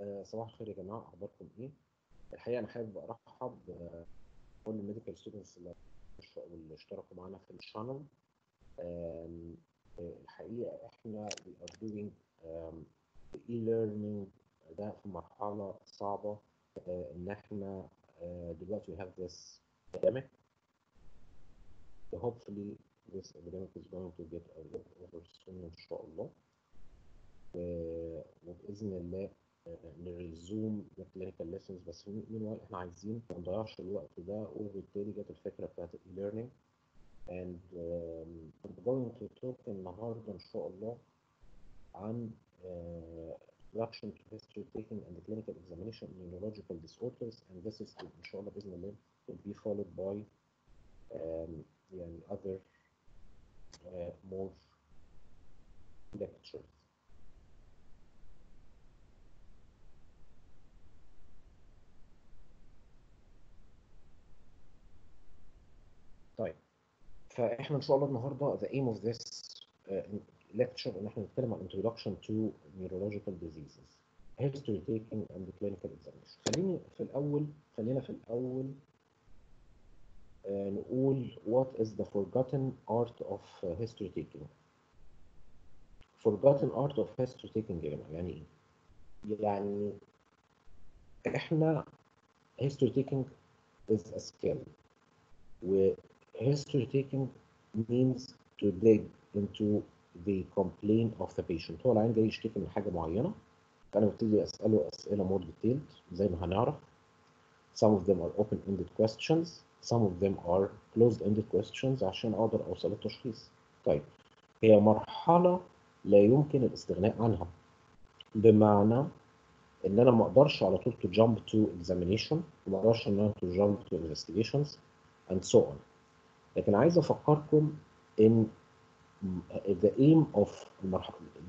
آه، صباح الخير يا جماعة أخباركم إيه؟ الحقيقة أنا حابب أرحب بكل ال medical students اللي اشتركوا معانا في ال channel آم، الحقيقة إحنا we are doing um, e-learning ده في مرحلة صعبة آه، إن إحنا آه، دلوقتي we have this epidemic. Hopefully this epidemic is going to get over soon إن شاء الله. و- وبإذن الله نريزوم الكلينيكال ليسنز بس مين احنا عايزين ما نضيعش الوقت ده وبالتالي جت الفكره بتاعت الاي ليرنينج and um, I'm going to talk النهارده ان شاء الله عن uh, introduction to history taking and clinical examination in neurological disorders and this is ان شاء الله باذن الله will be followed by um, يعني other uh, more lectures طيب فاحنا ان شاء الله النهارده the aim of this uh, lecture ان إحنا نتكلم عن introduction to neurological diseases history taking and clinical examination خليني في الأول خلينا في الأول uh, نقول what is the forgotten art of uh, history taking forgotten art of history taking يعني إيه يعني إحنا history taking is a skill history taking means to dig into the complaint of the patient هو العيان جاي يشتكي من حاجة معينه فانا ببتدي اساله اسئله more detailed زي ما هنعرف some of them are open ended questions some of them are closed ended questions عشان أقدر اوصل للتشخيص طيب هي مرحله لا يمكن الاستغناء عنها بمعنى ان أنا ما أقدرش على طول to jump to examination وما أقدرش ان أنا to jump to investigations and so on لكن عايز أفكركم إن the aim of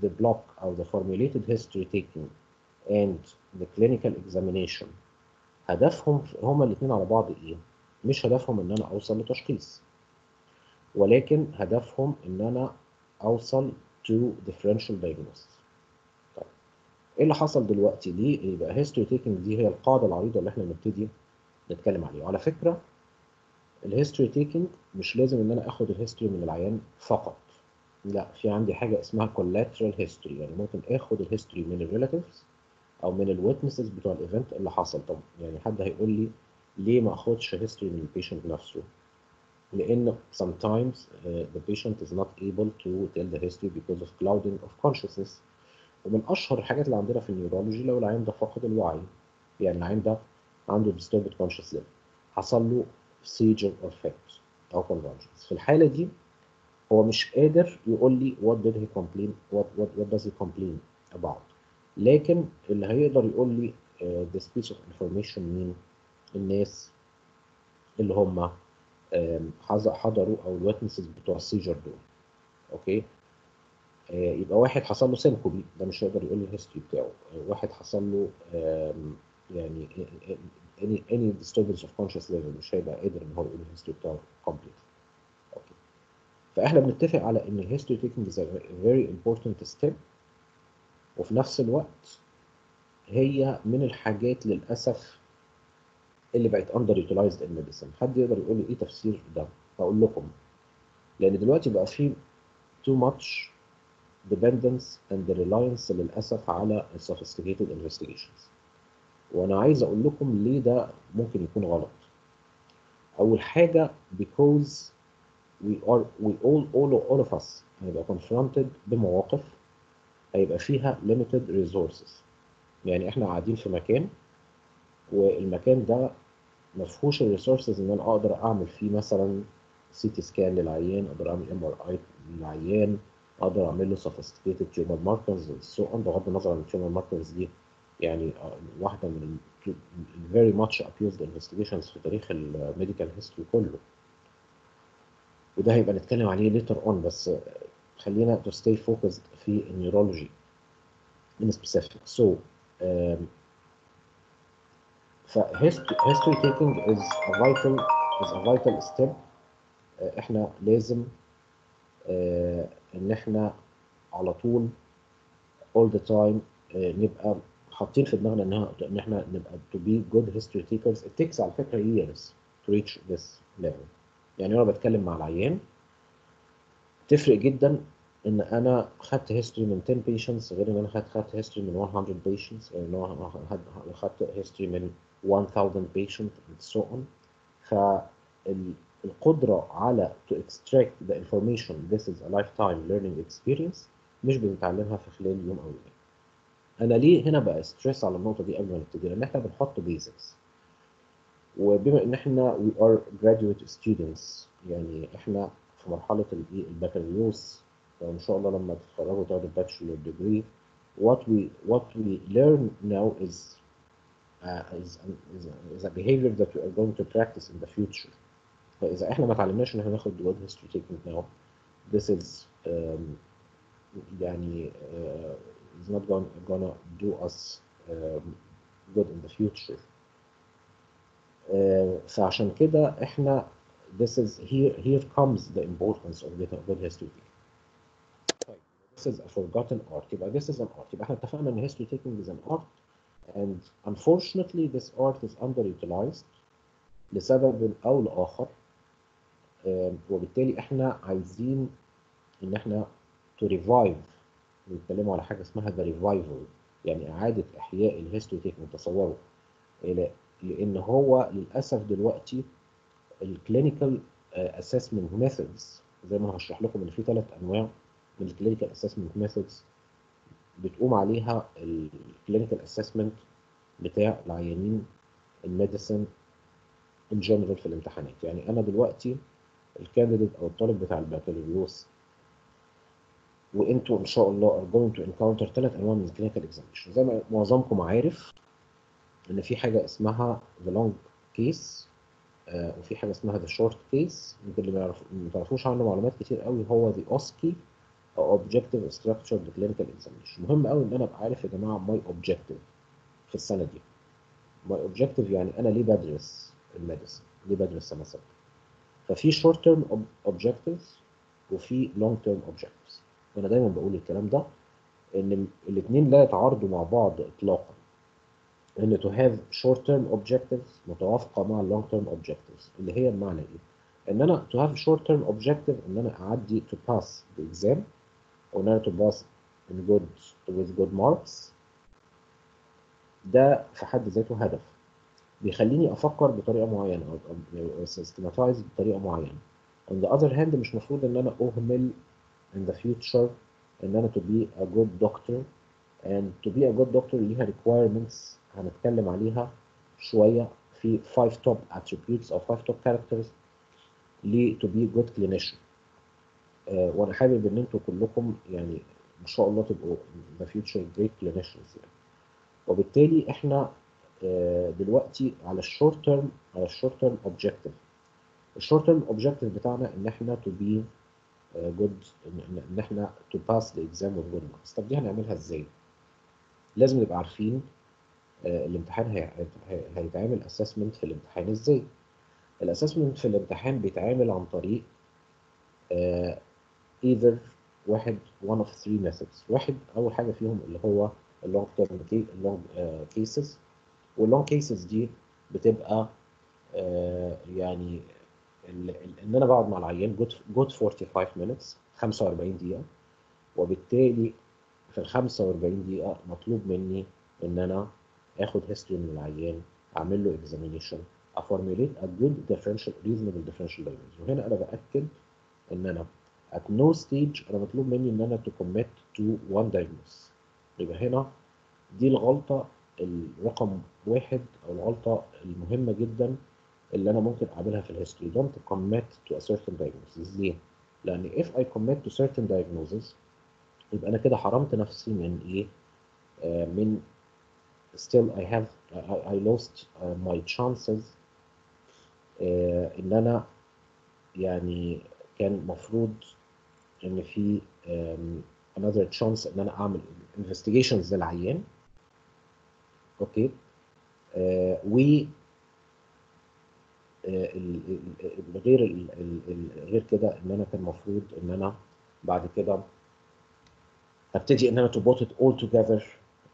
the block أو the formulated history taking and the clinical examination هدفهم هما الاثنين على بعض إيه؟ مش هدفهم إن أنا أوصل لتشخيص ولكن هدفهم إن أنا أوصل to differential diagnosis. طيب إيه اللي حصل دلوقتي؟ دي يبقى history taking دي هي القاعدة العريضة اللي إحنا نبتدي نتكلم عليها. وعلى فكرة ال history taking مش لازم إن أنا آخد ال history من العيان فقط. لا في عندي حاجة اسمها collateral history يعني ممكن آخد ال history من ال relatives أو من ال witnesses بتوع ال event اللي حصل. طب يعني حد هيقول لي ليه ما آخدش history من ال patient نفسه؟ لأن sometimes uh, the patient is not able to tell the history because of clouding of consciousness. ومن أشهر الحاجات اللي عندنا في ال neurology لو العيان ده فقد الوعي يعني العيان ده عنده disturbed conscious حصل له seizure or fit أو convulsions في الحالة دي هو مش قادر يقول لي did he complain what what what does he complain about. لكن اللي هيقدر يقول لي uh, piece of information مين الناس اللي هم حضروا أو ال witnesses بتوع ال seizure دول. okay؟ آه يبقى واحد حصل له syncope ده مش هيقدر يقول لي ال history بتاعه. واحد حصل له يعني any any disturbance of conscious level مش هيبقى قادر إن هو يقول ال history بتاعه complete. okay فإحنا بنتفق على إن ال history taking is a very important step. وفي نفس الوقت هي من الحاجات للأسف اللي بقت under utilized in medicine. حد يقدر يقول لي إيه تفسير ده؟ هقول لكم. لأن دلوقتي بقى في too much dependence and reliance للأسف على sophisticated investigations. وأنا عايز أقول لكم ليه ده ممكن يكون غلط. أول حاجة because we are we all all all of us هيبقى confronted بمواقف هيبقى فيها limited resources. يعني إحنا قاعدين في مكان والمكان ده ما فيهوش ال resources إن أنا أقدر أعمل فيه مثلا CT scan للعيان أقدر أعمل MRI للعيان أقدر أعمل له sophisticated tumor markers so so بغض النظر عن ال tumor markers دي يعني واحدة من ال very much abused investigations في تاريخ ال medical history كله وده هيبقى نتكلم عليه later on بس خلينا to stay focused في ال neurology in specific so um, ف history taking is a vital is a vital step uh, إحنا لازم uh, ان إحنا على طول all the time uh, نبقى حاطين في دماغنا انها ان إحنا نبقى to be good history takers it takes على فكره years to reach this level يعني وأنا بتكلم مع العيان تفرق جدا ان أنا خدت history من 10 patients غير ان أنا خدت history من 100 patients غير ان أنا خدت- history من 1000 patient and so on فالقدرة على to extract the information this is a lifetime learning experience مش بنتعلمها في خلال يوم أو يومين أنا ليه هنا بقى stress على النقطة دي قبل ما نبتدي؟ لأن إحنا بنحط basics وبما إن إحنا we are graduate students يعني إحنا في مرحلة ال- البكالوريوس. وان شاء الله لما تتخرجوا تاخدوا ال bachelor degree what we what we learn now is uh, is, is, is a behavior that we are going to practice in the future. فإذا إحنا ما اتعلمناش إن إحنا ناخد good history taking now this is um, يعني uh, is not gonna, gonna do us um, good in the future. Uh, فعشان كده احنا this is here here comes the importance of getting good history taking. طيب this is a forgotten art يبقى this is an art يبقى احنا اتفقنا ان history taking is an art and unfortunately this art is underutilized لسبب او لاخر um, وبالتالي احنا عايزين ان احنا to revive بيتكلموا على حاجة اسمها the revival يعني إعادة إحياء تصوروا إلى- لأن هو للأسف دلوقتي الكلينيكال assessment methods زي ما هشرح لكم إن في ثلاث أنواع من ال clinical assessment methods بتقوم عليها ال clinical assessment بتاع العيانين ال medicine in general في الامتحانات. يعني أنا دلوقتي ال candidate أو الطالب بتاع البكالوريوس وانتوا ان شاء الله are going to encounter ثلاث أنواع من ال clinical examination زي ما معظمكم عارف إن في حاجة اسمها the long case آه وفي حاجة اسمها the short case. يمكن اللي ما تعرفوش عنه معلومات كتير قوي هو the OSCE أو objective structured clinical examination. مهم قوي إن أنا أبقى عارف يا جماعة my objective في السنة دي. my objective يعني أنا ليه بدرس الميديسن ليه بدرس سته ففي term ob- objectives وفي long term objectives. وأنا دايما بقول الكلام ده إن الاثنين لا يتعارضوا مع بعض اطلاقا. إن to have short term objectives متوافقة مع long term objectives اللي هي بمعنى إيه؟ إن أنا to have short term objective إن أنا أعدي to pass the exam وإن أنا to pass in good with good marks. ده في حد ذاته هدف. بيخليني أفكر بطريقة معينة أو أو systematize بطريقة معينة. On the other hand مش مفروض إن أنا أهمل in the future ان أنا to be a good doctor. And to be a good doctor ليها requirements. هنتكلم عليها شوية. في five top attributes or five top characters. ل to be a good clinician. Uh, وأنا حابب إن أنتوا كلكم يعني ان شاء الله تبقوا in the future great clinicians يعني. وبالتالي إحنا uh, دلوقتي على ال short term على ال short term objective ال short term objective بتاعنا إن إحنا to be good ان إحنا to pass the exam with good marks طب دي هنعملها إزاي؟ لازم نبقى عارفين آه، الامتحان هي- هي- هيتعمل assessment في الامتحان إزاي؟ ال assessment في الامتحان بيتعمل عن طريق آه، either واحد one of three methods واحد أول حاجة فيهم اللي هو ال long term ال long cases وال long cases دي بتبقى آه، يعني إن أنا بقعد مع العيان good good 45 minutes 45 دقيقة وبالتالي في ال 45 دقيقة مطلوب مني إن أنا آخد history من العيان أعمل له examination أ formulate a good differential reasonable differential diagnosis. وهنا أنا بأكد إن أنا at no stage أنا مطلوب مني إن أنا to commit to one diagnosis. يبقى هنا دي الغلطة الرقم واحد أو الغلطة المهمة جدا اللي أنا ممكن أعملها في الهيستوري don't commit to a certain diagnosis ليه؟ لأن if I commit to certain diagnosis يبقى أنا كده حرمت نفسي من إيه؟ آه من still I have I, lost uh, my chances آه إن أنا يعني كان مفروض إن في another chance إن أنا أعمل investigations للعيان okay آه و آه، غير ال- ال- غير كده إن أنا كان المفروض إن أنا بعد كده أبتدي إن أنا to put it all together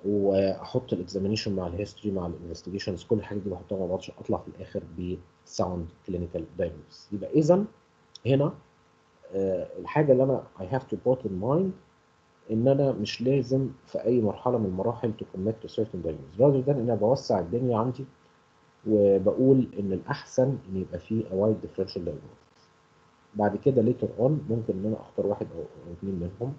وأحط ال examination مع ال history مع ال investigations كل الحاجات دي بحطها مع بعض عشان أطلع في الآخر ب sound clinical diagnosis يبقى اذا هنا آه، الحاجة اللي أنا I have to put in mind إن أنا مش لازم في أي مرحلة من المراحل commit to certain diagnosis. Rather than إن أنا بوسع الدنيا عندي وبقول إن الأحسن إن يبقى فيه wide differential diagnosis بعد كده later on ممكن إن أنا أختار واحد أو اثنين منهم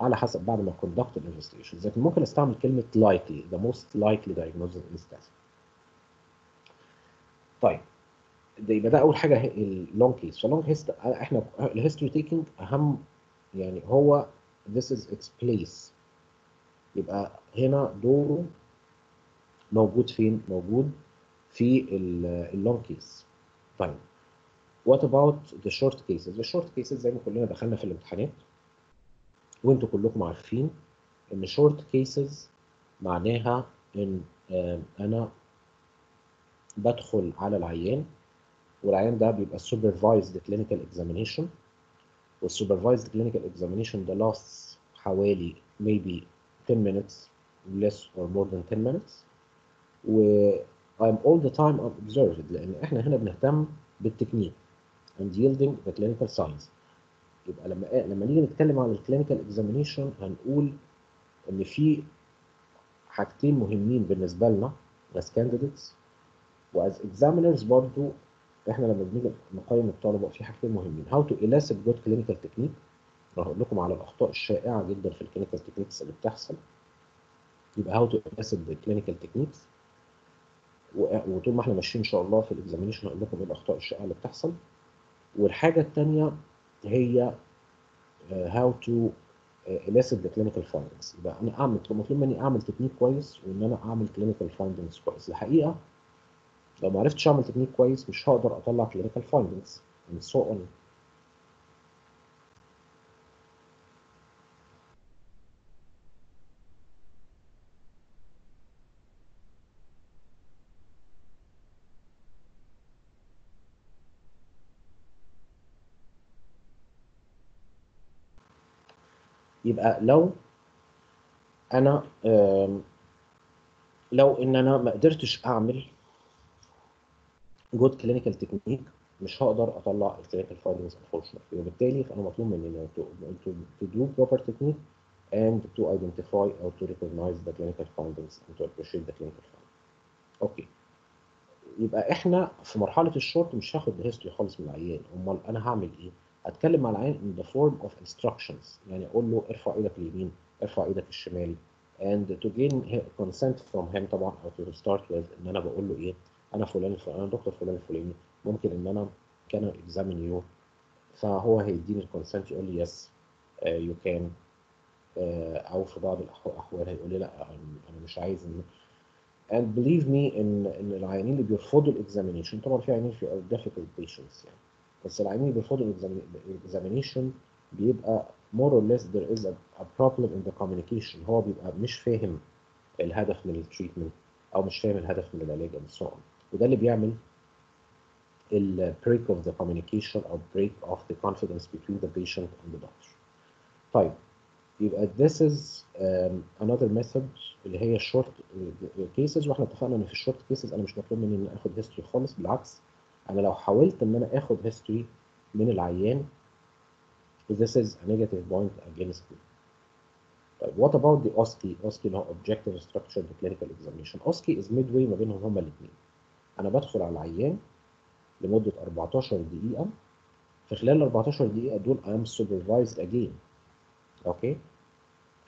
على حسب بعد ما conduct investigations لكن ممكن أستعمل كلمة likely the most likely diagnosis is that طيب ده يبقى ده أول حاجة ال long case فال long case إحنا ال history taking أهم يعني هو this is its place. يبقى هنا دوره موجود فين؟ موجود في ال long case طيب. what about the short cases ال short cases زي ما كلنا دخلنا في الامتحانات وأنتم كلكم عارفين إن short cases معناها إن أنا بدخل على العيان والعيان ده بيبقى supervised clinical examination وال supervised clinical examination ده lasts حوالي maybe 10 minutes less or more than 10 minutes I'm all the time observed. لأن إحنا هنا بنهتم بال technique and yielding the clinical signs يبقى لما لما نيجي نتكلم عن ال clinical examination هنقول إن في حاجتين مهمين بالنسبة لنا as candidates. و as examiners برضو إحنا لما بنيجي نقيم الطلبة في حاجتين مهمين. How to elicit good clinical technique. أنا هقول لكم على الأخطاء الشائعة جدا في ال clinical techniques اللي بتحصل. يبقى how to elicit the clinical techniques. وطول ما إحنا ماشيين إن شاء الله في ال examination هقول لكم إيه الأخطاء الشائعة اللي بتحصل. والحاجة الثانية هي آه، elicit the clinical findings. يبقى أنا أعمل مطلوب مني أعمل تكنيك كويس وإن أنا أعمل clinical findings كويس. الحقيقة لو ما عرفتش أعمل تكنيك كويس مش هقدر أطلع clinical findings. And so يبقى لو أنا لو إن أنا ما قدرتش أعمل good clinical technique مش هقدر أطلع ال clinical findings unfortunately وبالتالي فانا مطلوب مني to, to, do proper technique and to identify or to recognize the clinical findings and to appreciate the clinical findings. okay يبقى إحنا في مرحلة الشورت مش هاخد history خالص من العيان أمال أنا هعمل إيه؟ هتكلم مع العيان in the form of instructions. يعني أقول له ارفع إيدك اليمين ارفع إيدك الشمال. And to gain consent from him طبعا أو to start with إن أنا بقول له إيه؟ أنا فلان الفلاني أنا دكتور فلان الفلاني. ممكن إن أنا can examine you. فهو هيديني ال consent يقول لي you can. Uh, أو في بعض الاحوال هيقول لي لأ أنا مش عايز and believe me ان إن العيانين اللي بيرفضوا ال examination طبعا في عيانين في difficult patients يعني. بس العيانين بيرفض ال examination بيبقى more or less there is a problem in the communication هو بيبقى مش فاهم الهدف من ال treatment أو مش فاهم الهدف من العلاج and so وده اللي بيعمل ال break of the communication or break of the confidence between the patient and the doctor. طيب يبقى this is um, another method اللي هي short uh, cases وإحنا اتفقنا إن في short cases أنا مش مطلوب مني اني آخد history خالص بالعكس أنا لو حاولت إن أنا آخد history من العيان this is a negative point against me. طيب what about the OSCE؟ OSCE اللي هو Objective Structured Clinical Examination. OSCE is midway ما بينهم هما الاثنين. أنا بدخل على العيان لمدة 14 دقيقة في خلال ال 14 دقيقة دول I am supervised again. أوكي؟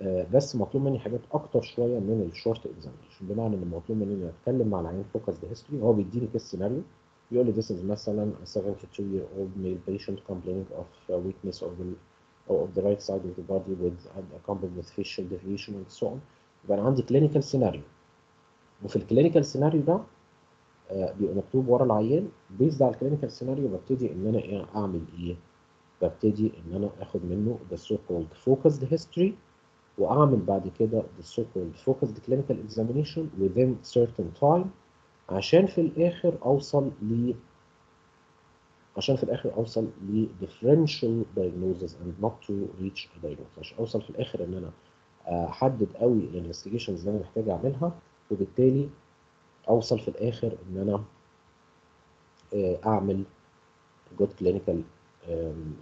آه بس مطلوب مني حاجات أكتر شوية من ال short examination بمعنى إن مطلوب مني أتكلم مع العيان focused history هو بيديني case scenario this is مثلا a 72 year old male patient complaining of uh, weakness of the of the right side of the body with accompanied with facial deviation and so on يبقى أنا عندي clinical scenario وفي الكلينيكال سيناريو ده آه، بيبقى مكتوب ورا العيان بيزد على الكلينيكال سيناريو ببتدي ان أنا إيه اعمل إيه؟ ببتدي ان أنا اخد منه the so called focused history واعمل بعد كده the so called focused clinical examination within certain time عشان في الآخر أوصل ل عشان في الآخر أوصل ل differential diagnosis and not to reach a diagnosis. عشان أوصل في الآخر إن أنا أحدد قوي ال investigations اللي أنا محتاج أعملها وبالتالي أوصل في الآخر إن أنا أعمل good clinical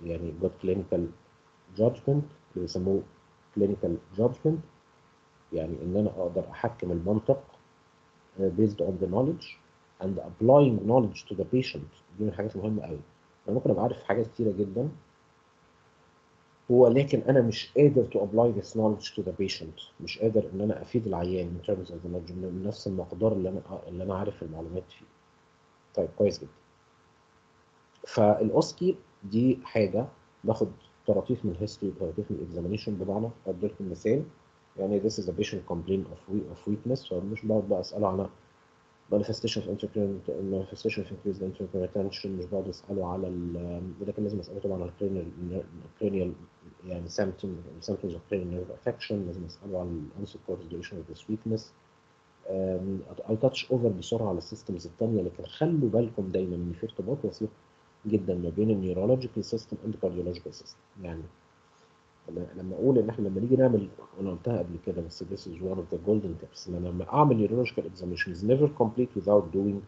يعني good clinical judgement اللي بيسموه clinical judgement يعني إن أنا أقدر أحكم المنطق based on the knowledge and applying knowledge to the patient. دي من الحاجات المهمة قوي. أنا ممكن أبقى عارف حاجات كتيرة جدا ولكن أنا مش قادر to apply this knowledge to the patient. مش قادر إن أنا أفيد العيان in terms of the knowledge بنفس المقدار اللي أنا اللي أنا عارف المعلومات فيه. طيب كويس جدا. فالأوسكي دي حاجة باخد طراطيف من ال history طراطيف من ال examination بمعنى ادي لكم مثال. يعني this is a patient complaint of, of weakness. فمش بقعد بقى اساله على manifestation of intracranial manifestation of increased intracranial tension مش بقعد أسأله على ال لكن لازم أسأله طبعا على cranial cranial يعني symptom symptoms of cranial nerve affection لازم أسأله على onset course duration of this weakness. I touch over بسرعة على ال systems الثانية لكن خلوا بالكم دايما إن في ارتباط وثيق جدا ما بين ال neurological system and cardiological system يعني لما أقول إن إحنا لما نيجي نعمل أنا قلتها قبل كده بس this is one of the golden tips إن أنا لما أعمل neurological examinations never complete without doing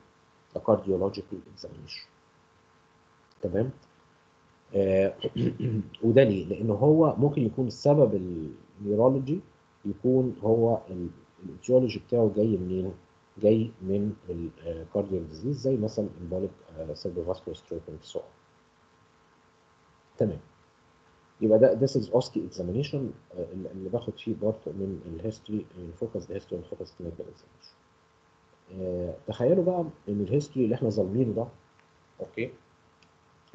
a cardiological examination تمام آه وده ليه؟ لأن هو ممكن يكون سبب ال neurology يكون هو ال etiology بتاعه جاي منين؟ جاي من ال cardiac disease زي مثلا embolic cerebrovascular stroke and so تمام يبقى ده this is OSCE examination آه، اللي باخد فيه part من ال history ال focused history وال focused clinical examination تخيلوا بقى إن ال history اللي إحنا ظالمينه ده أوكي؟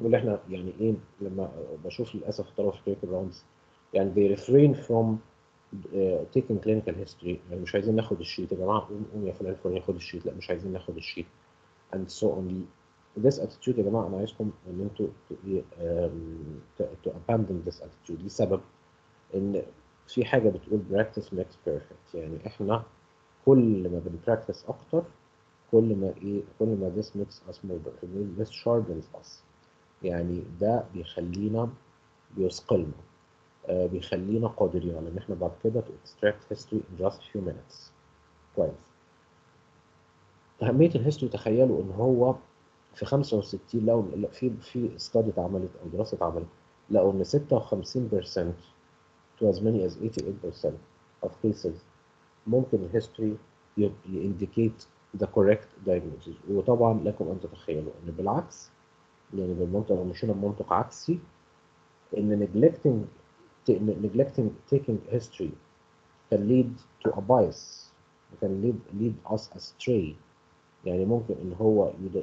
واللي إحنا يعني إيه لما بشوف للأسف الطلبه في clinical rounds يعني they refrain from uh, taking clinical history. يعني مش عايزين ناخد ال sheet يا جماعة قوم قوم يا فلان فلان ياخد ال sheet. لا مش عايزين ناخد ال sheet. And so on. This attitude يا جماعة أنا عايزكم إن أنتوا ت- to- to abandon this attitude لسبب إن في حاجة بتقول practice makes perfect. يعني إحنا كل ما بن practice أكتر كل ما إيه كل ما this makes us more perfect this sharpens us. يعني ده بيخلينا بيثقلنا آه بيخلينا قادرين على إن إحنا بعد كده to extract history in just few minutes. كويس أهمية ال history تخيلوا إن هو في 65 لقوا لا، في في study اتعملت أو دراسة اتعملت لقوا إن 56% to as many as 88% of cases ممكن ال history ي indicate the correct diagnosis. وطبعا لكم أن تتخيلوا إن بالعكس يعني بالمنطق لو مشينا بمنطق عكسي إن neglecting neglecting taking history can lead to a bias can lead lead us astray يعني ممكن إن هو يد...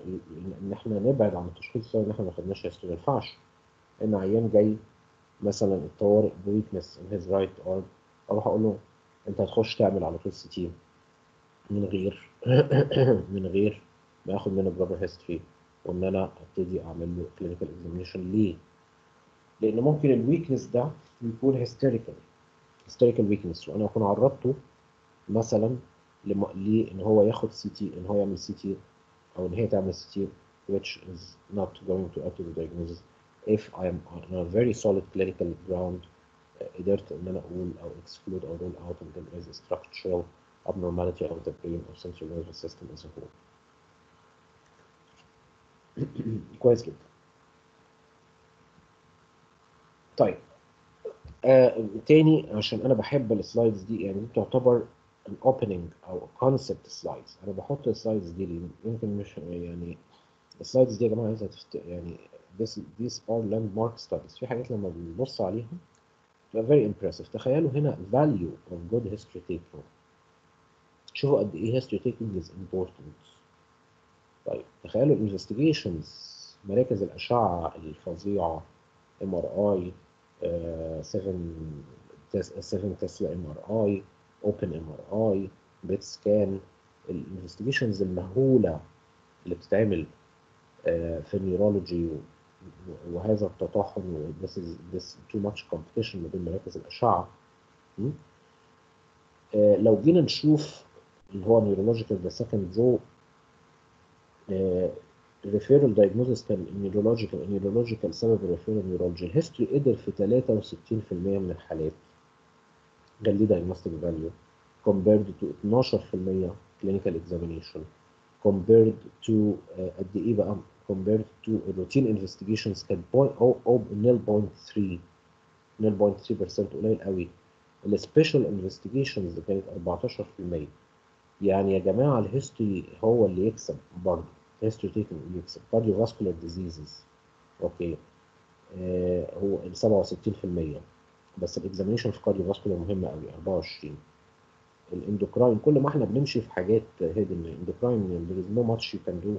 إن إحنا نبعد عن التشخيص بسبب إن إحنا ما خدناش history ما ينفعش إن عيان جاي مثلا الطوارئ ب weakness in his right arm أروح أقول له أنت هتخش تعمل على طول CT من غير من غير ما آخد منه proper history وإن أنا أبتدي أعمل له clinical examination ليه؟ لأن ممكن ال weakness ده يكون hysterical hysterical weakness وأنا اكون عرضته مثلا. ليه ان هو ياخد CT ان هو يعمل CT أو ان هي تعمل CT which is not going to alter the diagnosis if I am on a very solid clinical ground uh, قدرت ان أنا أقول أو exclude or rule out ان there is a structural abnormality of the brain or central nervous system as a whole. كويس جدا. طيب آه تاني عشان أنا بحب ال slides دي يعني دي تعتبر opening أو concept slides. أنا بحط ال slides دي؟ يمكن مش يعني ال slides دي يا جماعة عايزها تفت... يعني this these are landmark studies. في حاجات لما بنبص عليها بتبقى very impressive. تخيلوا هنا value of good history taking. شوفوا قد إيه history taking is important. طيب تخيلوا investigations مراكز الأشعة الفظيعة MRI 7 7 Tesla MRI open MRI PET scan ال investigations المهولة اللي بتتعمل آه، في ال neurology وهذا التطاحن this is this too much competition ما بين مراكز الأشعة? آه، لو جينا نشوف اللي هو neurological the second row ال referral diagnosis كان neurological ال neurological سبب ال referral neurology ال history قدر في 63% من الحالات. كان ليه diagnostic value compared to 12% clinical examination. Compared to آه، قد إيه بقى؟ Compared to routine investigations كانت 0.3 0.3% قليل قوي. ال special investigations كانت 14% يعني يا جماعة ال history هو اللي يكسب برضه. history taking اللي يكسب. cardiovascular diseases okay هو ال 67% بس ال examination في cardiovascular مهمه قوي 24 ال endocrine كل ما إحنا بنمشي في حاجات hidden endocrine there is no much you can do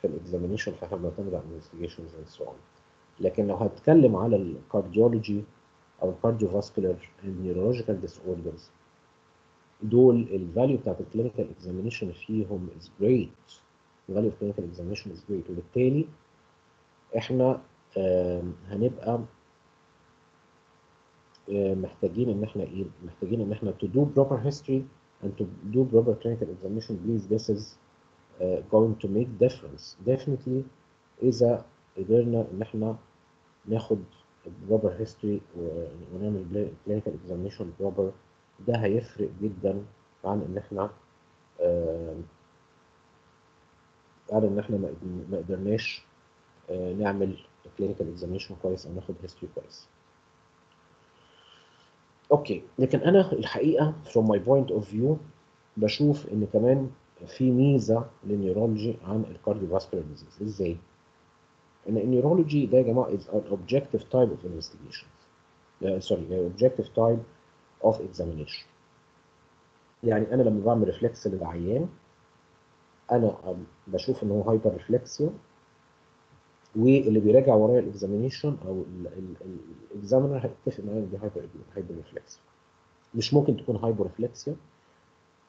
في ال examination فإحنا بنعتمد على ال investigations and so لكن لو هتكلم على ال cardiology أو ال cardiovascular and neurological disorders دول ال value بتاعت ال clinical examination فيهم is great. ال value of clinical examination is great. وبالتالي إحنا هنبقى محتاجين ان إحنا إيه محتاجين ان إحنا to do proper history and to do proper clinical examination please this is uh, going to make difference definitely اذا قدرنا ان إحنا ناخد proper history ونعمل clinical examination proper ده هيفرق جدا عن ان إحنا آم، عن ان إحنا ما قدرناش آه، نعمل clinical examination كويس أو ناخد history كويس okay لكن أنا الحقيقة from my point of view بشوف إن كمان في ميزة لل neurology عن ال cardiovascular disease. إزاي؟ إن ال neurology ده يا جماعة is an objective type of investigation. sorry objective type of examination. يعني أنا لما بعمل reflex للعيان أنا بشوف إن هو hyperreflexia واللي بيراجع ورايا ال examination أو ال examiner هيتفق معايا إن دي hyperreflexia مش ممكن تكون hyperreflexia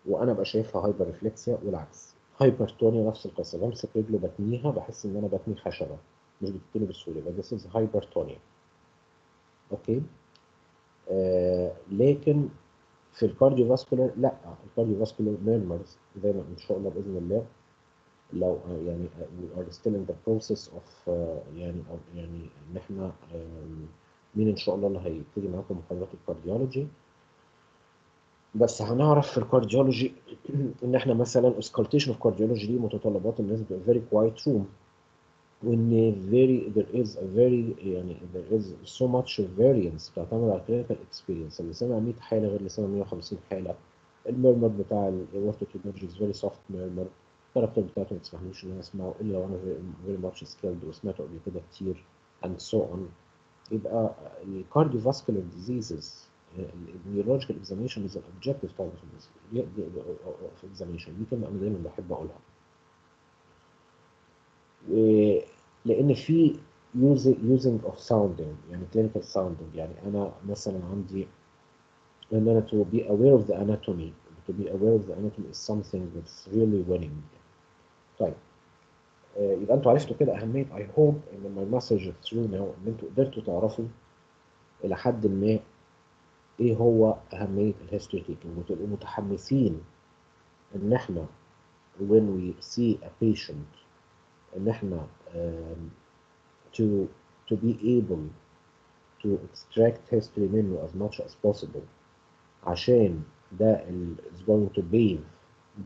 وأنا أبقى شايفها hyperreflexia والعكس. hypertonia نفس القصة. بمسك رجله بتنيها بحس إن أنا بتني خشبة مش بتتني بسهولة. يبقى this is hypertonia okay آه لكن في ال cardiovascular لأ. ال cardiovascular murmurs زي ما إن شاء الله بإذن الله لو آه، يعني آه، we are still in the process of آه، يعني يعني إن إحنا مين إن شاء الله اللي هيبتدي معاكم محاضرات ال cardiology. بس هنعرف في ال cardiology إن إحنا مثلا auscultation of cardiology دي متطلبات الناس بتبقى very quiet room. وإن there is a very يعني there is so much variance بتعتمد على clinical experience. اللي سمع 100 حالة غير اللي سمع 150 حالة. ال murmur بتاع energy is very soft murmur ال character بتاعته ما تسمحليش ان أنا اسمعه الا لو أنا very, very much skilled وسمعته قبل كده كتير and so on. يبقى ال cardiovascular diseases ال neurological examination is objective type of of examination. دي كلمه أنا دايما بحب اقولها لأن في using of sounding يعني clinical sounding يعني أنا مثلا عندي ان أنا to be aware of the anatomy. To be aware of the anatomy is something that's really winning. طيب. آه، يبقى أنتوا عرفتوا كده أهمية I hope إن my message through now إن أنتوا قدرتوا تعرفوا إلى حد ما إيه هو أهمية ال history taking وتبقوا متحمسين إن إحنا when we see a patient إن إحنا um, to to be able to extract history منه as much as possible عشان ده is going to pave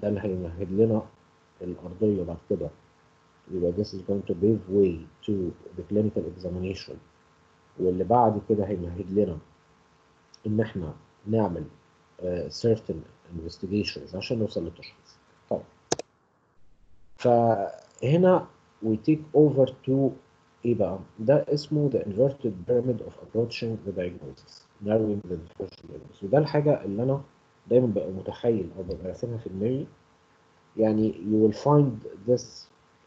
ده اللي هيمهد لنا الأرضية بعد كده يبقى this is going to pave way to the clinical examination واللي بعد كده هيمهد لنا إن إحنا نعمل uh, certain investigations عشان نوصل للتشخيص. طيب فهنا we take over to إيه بقى؟ ده اسمه the inverted pyramid of approaching the diagnosis narrowing the diagnosis وده الحاجة اللي أنا دايما ببقى متخيل أو ببقى راسمها في دماغي يعني you will find this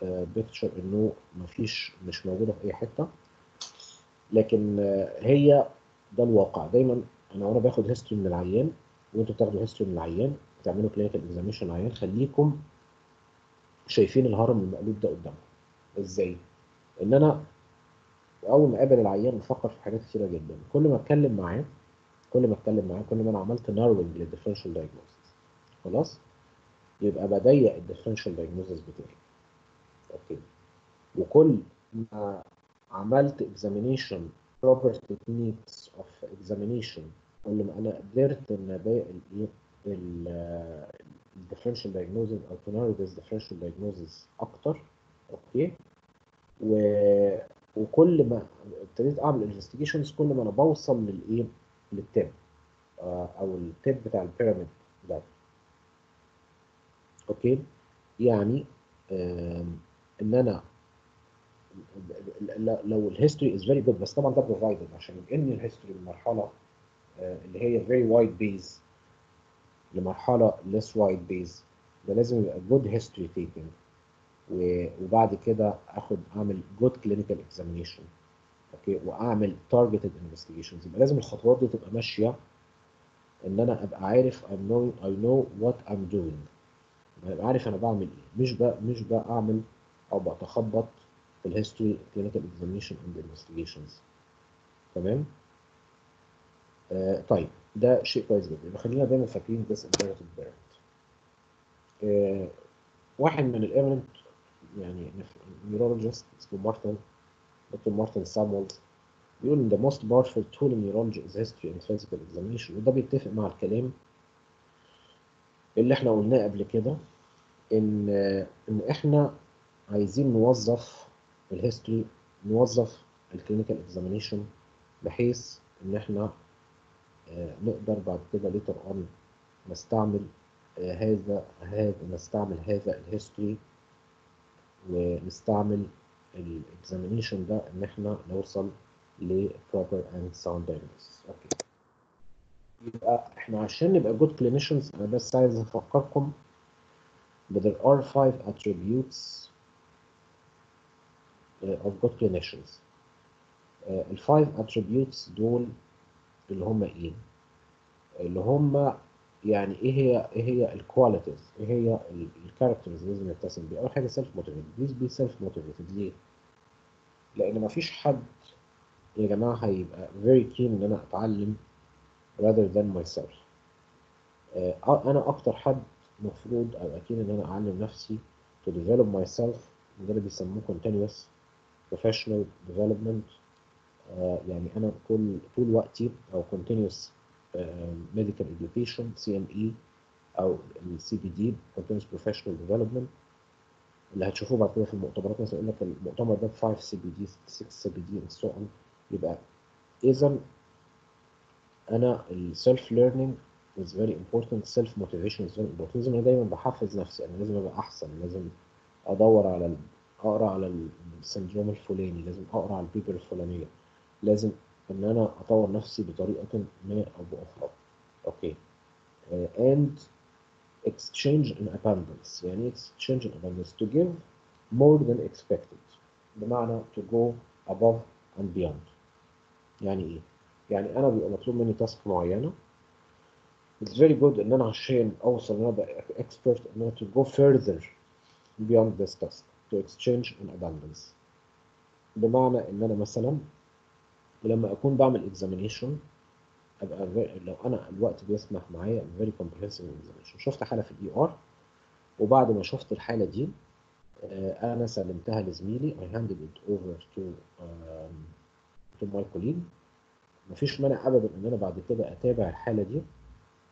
uh, picture إنه مفيش مش موجودة في أي حتة. لكن uh, هي ده الواقع. دايما أنا وأنا باخد هيستوري من العيان وأنتوا بتاخدوا history من العيان تعملوا clinical examination العيان خليكم شايفين الهرم المقلوب ده قدامكم. إزاي؟ إن أنا أول ما أقابل العيان بفكر في حاجات كتيرة جدا. كل ما أتكلم معاه كل ما أتكلم معاه كل ما أنا عملت narrowing لل differential diagnosis خلاص؟ يبقى بضيق ال differential diagnosis بتاعي. okay. وكل ما عملت examination proper techniques of examination كل ما أنا قدرت إن باقي الايه ال differential diagnosis أو to narrow this differential diagnosis أكتر. okay. و وكل ما ابتديت أعمل investigations كل ما أنا بوصل للإيه؟ لل tip أو ال tip بتاع ال pyramid okay؟ يعني إن أنا لو ال history is very good بس طبعا ده provided عشان ينقلني ال history من مرحله اللي هي very wide base لمرحلة less wide base ده لازم يبقى good history taking وبعد كده آخد أعمل good clinical examination okay؟ وأعمل targeted investigations يبقى لازم الخطوات دي تبقى ماشية إن أنا أبقى عارف I know I know doing. ابقى عارف أنا بعمل إيه. مش بقى مش بعمل أو بتخبط في ال history clinical examination and investigations تمام؟ آه طيب ده شيء كويس جدا. يبقى خلينا دايما فاكرين this imperative pattern آه واحد من ال eminent يعني neurologist اسمه مارتن دكتور مارتن سامويلز بيقول إن the most powerful tool in neurology is history and physical examination. وده بيتفق مع الكلام اللي إحنا قلناه قبل كده. إن إن إحنا عايزين نوظف ال history نوظف ال clinical examination بحيث إن إحنا نقدر بعد كده later on نستعمل هذا هذا نستعمل هذا ال history ونستعمل ال examination ده إن إحنا نوصل ل proper and sound diagnosis. okay يبقى إحنا عشان نبقى good clinicians أنا بس عايز أفكركم ب there are five attributes uh, of good clinicians uh, ال five attributes دول اللي هم إيه؟ اللي هم يعني إيه هي إيه هي ال qualities إيه هي ال characters لازم يتسم بيها أول حاجة self motivated please be self motivated ليه؟ لأن مفيش حد يا جماعة هيبقى very keen إن أنا أتعلم rather than myself. Uh, أنا أكتر حد مفروض ابقى keen إن أنا أعلم نفسي to develop myself ده اللي بيسموه continuous professional development. uh, يعني أنا كل طول وقتي أو continuous medical education CME أو ال CPD continuous professional development. اللي هتشوفوه بعد كده في المؤتمرات مثلا يقول لك المؤتمر ده 5 سي بي دي 6 سي بي دي and so on. يبقى اذا أنا ال self learning is very important. Self motivation is very important. لازم أنا دايما بحفز نفسي. أنا لازم أبقى أحسن. لازم أدور على ال... أقرأ على ال syndrome الفلاني. لازم أقرأ على ال paper الفلانية. لازم إن أنا أطور نفسي بطريقة ما أو بأخرى. okay. uh, and exchange in abundance. يعني exchange in abundance. To give more than expected. بمعنى to go above and beyond. يعني إيه؟ يعني أنا بيبقى مطلوب مني task معينة. It's very good إن أنا عشان أوصل إن أنا أبقى expert إن أنا to go further beyond this task to exchange in abundance. بمعنى إن أنا مثلا لما أكون بعمل examination أبقى لو أنا الوقت بيسمح معايا very comprehensive examination. شفت حالة في ال ER وبعد ما شفت الحالة دي أنا سلمتها لزميلي I handed it over to um, to my colleague. مفيش مانع ابدا إن أنا بعد كده أتابع الحالة دي.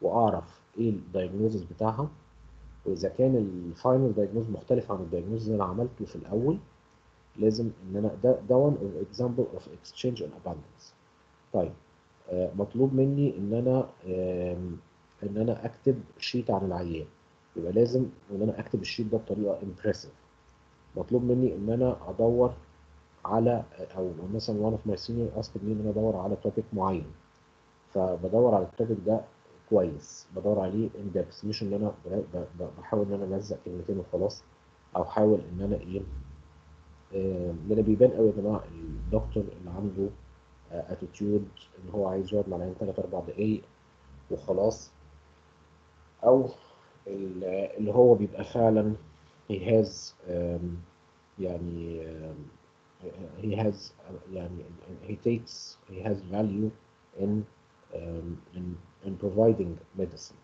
واعرف إيه ال diagnosis بتاعها وإذا كان ال final diagnosis مختلف عن ال diagnosis اللي أنا عملته في الأول لازم إن أنا ده ده one of example of exchange in abundance. طيب آه مطلوب مني إن أنا إن أنا أكتب sheet عن العيان. يبقى لازم إن أنا أكتب ال sheet ده بطريقة impressive مطلوب مني إن أنا أدور على أو مثلا one of my senior asked me إن أنا أدور على topic معين. فبدور على ال topic ده كويس. بدور عليه in depth مش إن أنا بحاول إن أنا ألزق كلمتين وخلاص أو أحاول إن أنا إيه لأن بيبان قوي يا جماعة الدكتور اللي عنده اتيتيود إن هو عايز يقعد مع العيان 3 4 دقايق وخلاص. أو اللي هو بيبقى فعلا has um, يعني he has يعني he has value in um, in in providing medicine.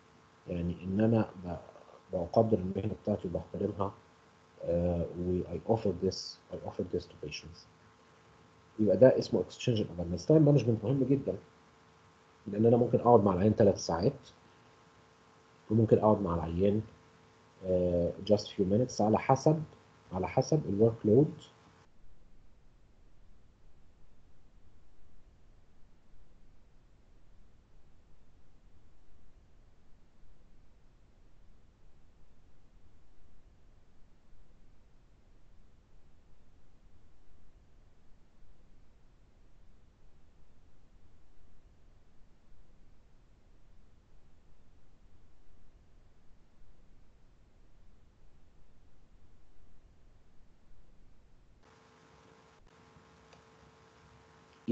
يعني إن أنا بقدر المهنة بتاعتي وبحترمها uh, و I offer this I offer this to patients. يبقى ده اسمه exchange of abundance time management مهم جدا لأن أنا ممكن أقعد مع العيان ثلاث ساعات وممكن أقعد مع العيان uh, just few minutes على حسب على حسب الورك لود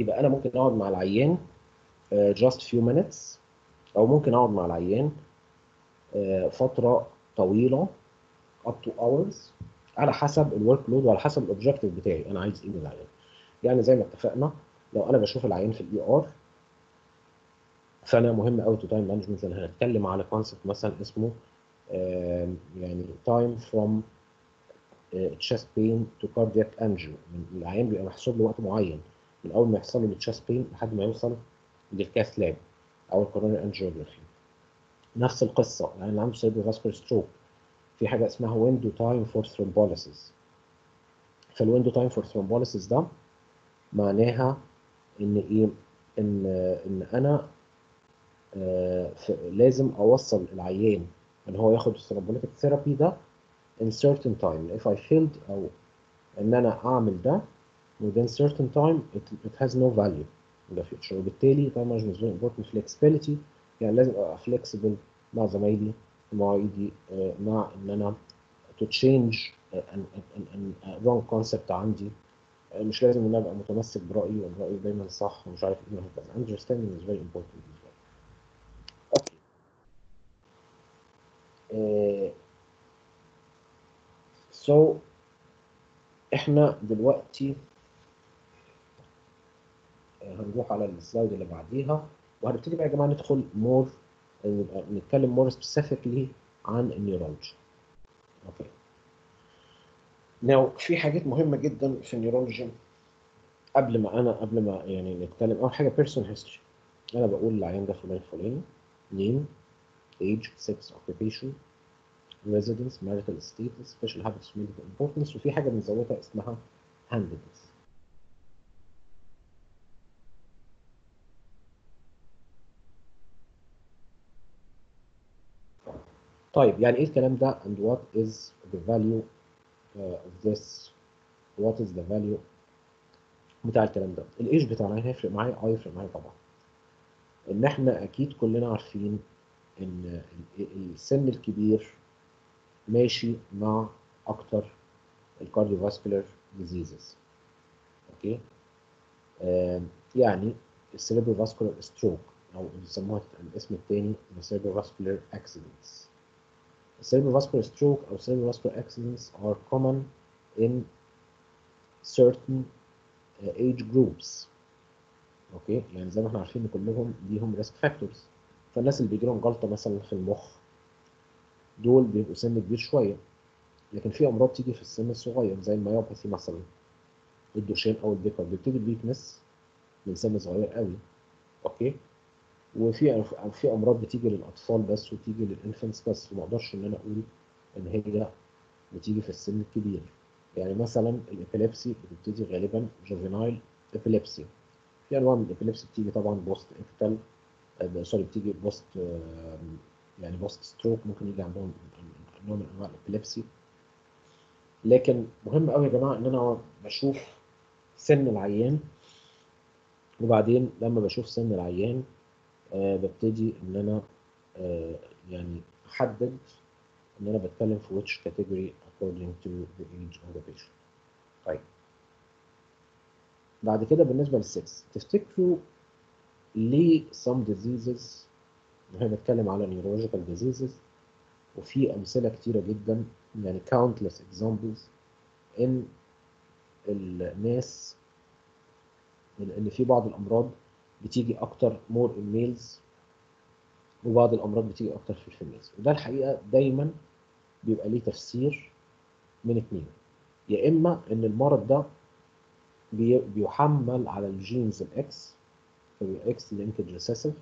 يبقى أنا ممكن أقعد مع العيان just few minutes أو ممكن أقعد مع العيان uh, فترة طويلة up to hours على حسب ال workload وعلى حسب ال objective بتاعي أنا عايز إيه من العيان. يعني زي ما اتفقنا لو أنا بشوف العيان في ال ER فأنا مهم قوي to time management لأن هنتكلم على concept مثلا اسمه يعني time from chest pain to cardiac angio العيان بيبقى محسوب له وقت معين. من أول ما يحصل له ال chest pain لحد ما يوصل لل cath lab أو ال coronary angiography نفس القصة يعني اللي عنده cerebrovascular stroke. في حاجة اسمها window time for thrombolysis. فال window time for thrombolysis ده معناها إن إيه؟ إن إن أنا آه لازم أوصل العيان إن هو ياخد ال thrombolytic therapy ده in certain time. If I failed أو إن أنا أعمل ده within certain time it, it has no value in the future وبالتالي طبعا is very important flexibility يعني لازم ابقى flexible مع زمايلي ومواعيدي uh, مع ان أنا to change uh, an, an, an, an wrong concept عندي uh, مش لازم ان أنا ابقى متمسك برايي وان رايي دايما صح ومش عارف إيه وهكذا understanding is very important. Okay. Uh, so إحنا دلوقتي هنروح على ال slide اللي بعديها وهنبتدي بقى يا جماعة ندخل more نتكلم more specifically عن ال neurology. Okay. Now في حاجات مهمة جدا في ال neurology قبل ما أنا قبل ما يعني نتكلم اول حاجة personal history أنا بقول العيان ده فلان فلاني نيم age sex occupation residence marital status special habits medical importance وفي حاجة بنزودها اسمها handedness طيب يعني إيه الكلام ده؟ And what is the value uh, of this? What is the value بتاع الكلام ده؟ الايج بتاعنا هيفرق معايا؟ آه يفرق معايا طبعا. إن إحنا أكيد كلنا عارفين إن السن الكبير ماشي مع أكتر ال cardiovascular diseases okay؟ يعني ال cerebrovascular stroke أو بيسموها الاسم الثاني ال cerebrovascular accidents cerebrovascular stroke or cerebrovascular accidents are common in certain uh, age groups. okay يعني زي ما إحنا عارفين إن كلهم ليهم risk factors فالناس اللي بيجي لهم جلطه مثلا في المخ دول بيبقوا سن كبير شوية. لكن في أمراض تيجي في السن الصغير زي ال myopathy مثلا. ال Duchenne أو الديكر بيبتدي ال weakness من سن صغير قوي. okay وفي في أمراض بتيجي للأطفال بس وتيجي لل infants بس وما أقدرش إن أنا أقول إن هي بتيجي في السن الكبير. يعني مثلا ال epilepsy بتبتدي غالبا juvenile epilepsy. في أنواع من ال epilepsy بتيجي طبعا post-ictal sorry بتيجي post يعني post stroke ممكن يجي عندهم نوع من أنواع ال epilepsy. لكن مهم قوي يا جماعة إن أنا بشوف سن العيان وبعدين لما بشوف سن العيان آه ببتدي إن أنا آه يعني أحدد إن أنا بتكلم في which category according to the age of the patient. طيب بعد كده بالنسبة للسكس تفتكروا ليه some diseases إحنا بنتكلم على neurological diseases وفي أمثلة كتيرة جدا يعني countless examples إن الناس إن في بعض الأمراض بتيجي أكتر more in males وبعض الأمراض بتيجي أكتر في ال females وده الحقيقة دايما بيبقى ليه تفسير من اتنين. يا إما إن المرض ده بي بيحمل على ال genes ال X فبيبقى X linked recessive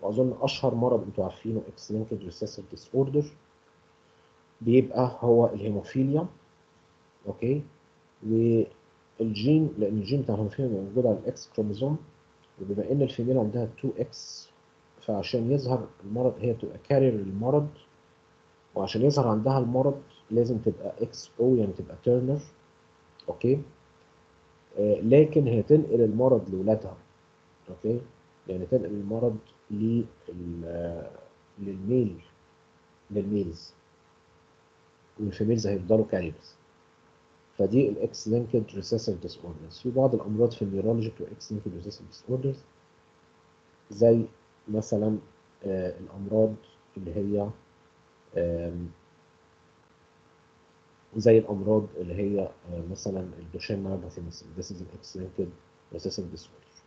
وأظن أشهر مرض أنتوا عارفينه X linked recessive disorder بيبقى هو الهيموفيليا. okay؟ والجين لأن الجين بتاع الهيموفيليا موجود على ال X chromosome وبما إن ال female عندها 2 X فعشان يظهر المرض هي تبقى carrier المرض وعشان يظهر عندها المرض لازم تبقى XO يعني تبقى Turner okay؟ آه لكن هي تنقل المرض لاولادها okay؟ يعني تنقل المرض لل لل male لل males. وال females هيفضلوا carriers فدي ال X linked recessive disorders في بعض الأمراض في ال neurology بتبقى X linked recessive disorders زي مثلا آه الأمراض اللي هي زي الأمراض اللي هي آه مثلا ال Duchenne myopathy مثلا this is an X linked recessive disorder.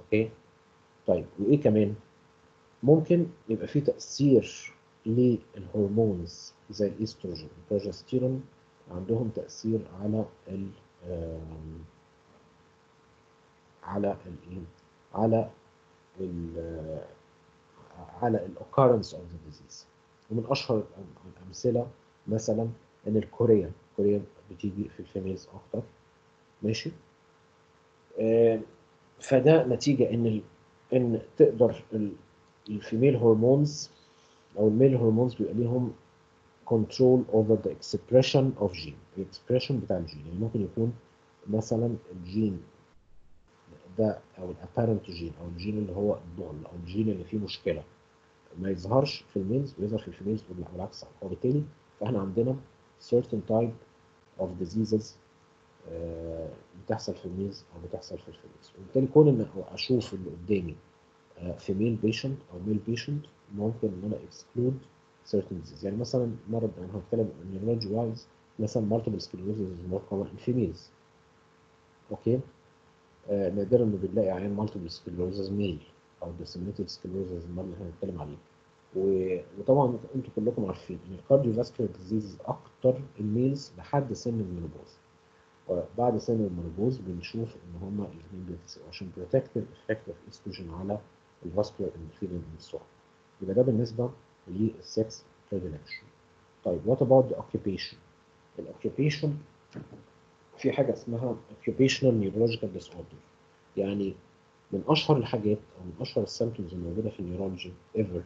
okay؟ طيب وإيه كمان؟ ممكن يبقى في تأثير لل hormones زي ال estrogen ال progesterone عندهم تأثير على ال على ال على ال على ال occurrence of the disease ومن أشهر الأمثلة مثلا إن ال chorea ال chorea بتيجي في ال females أكتر. ماشي؟ فده نتيجة إن ال... إن تقدر ال female hormones أو ال male hormones بيبقى ليهم control over the expression of gene ال expression بتاع الجين. يعني ممكن يكون مثلا الجين ده أو ال aberrant gene أو الجين اللي هو الضال أو الجين اللي فيه مشكلة. ما يظهرش في ال males ويظهر في ال females والعكس وبالتالي فإحنا عندنا certain type of diseases آه بتحصل في ال males أو بتحصل في ال females. وبالتالي كون إن أشوف اللي قدامي female patient أو male patient ممكن إن أنا exclude certain disease يعني مثلا مرض أنا هتكلم neurology wise مثلا multiple sclerosis is more common in females. okay؟ آه نادرا ما بنلاقي عيان multiple sclerosis male أو disseminated sclerosis المرض اللي إحنا بنتكلم عليه. وطبعا أنتوا كلكم عارفين إن ال cardiovascular disease أكتر ال males لحد سن ال menopause وبعد سن ال menopause بنشوف إن هما الاثنين بيتساووا عشان protective effect of estrogen على ال vascular انفيريور والسوع يبقى ده بالنسبة لل sex predilection طيب what about occupation ال occupation في حاجة اسمها occupational neurological disorder. يعني من أشهر الحاجات أو من أشهر ال symptoms الموجودة في ال neurology ever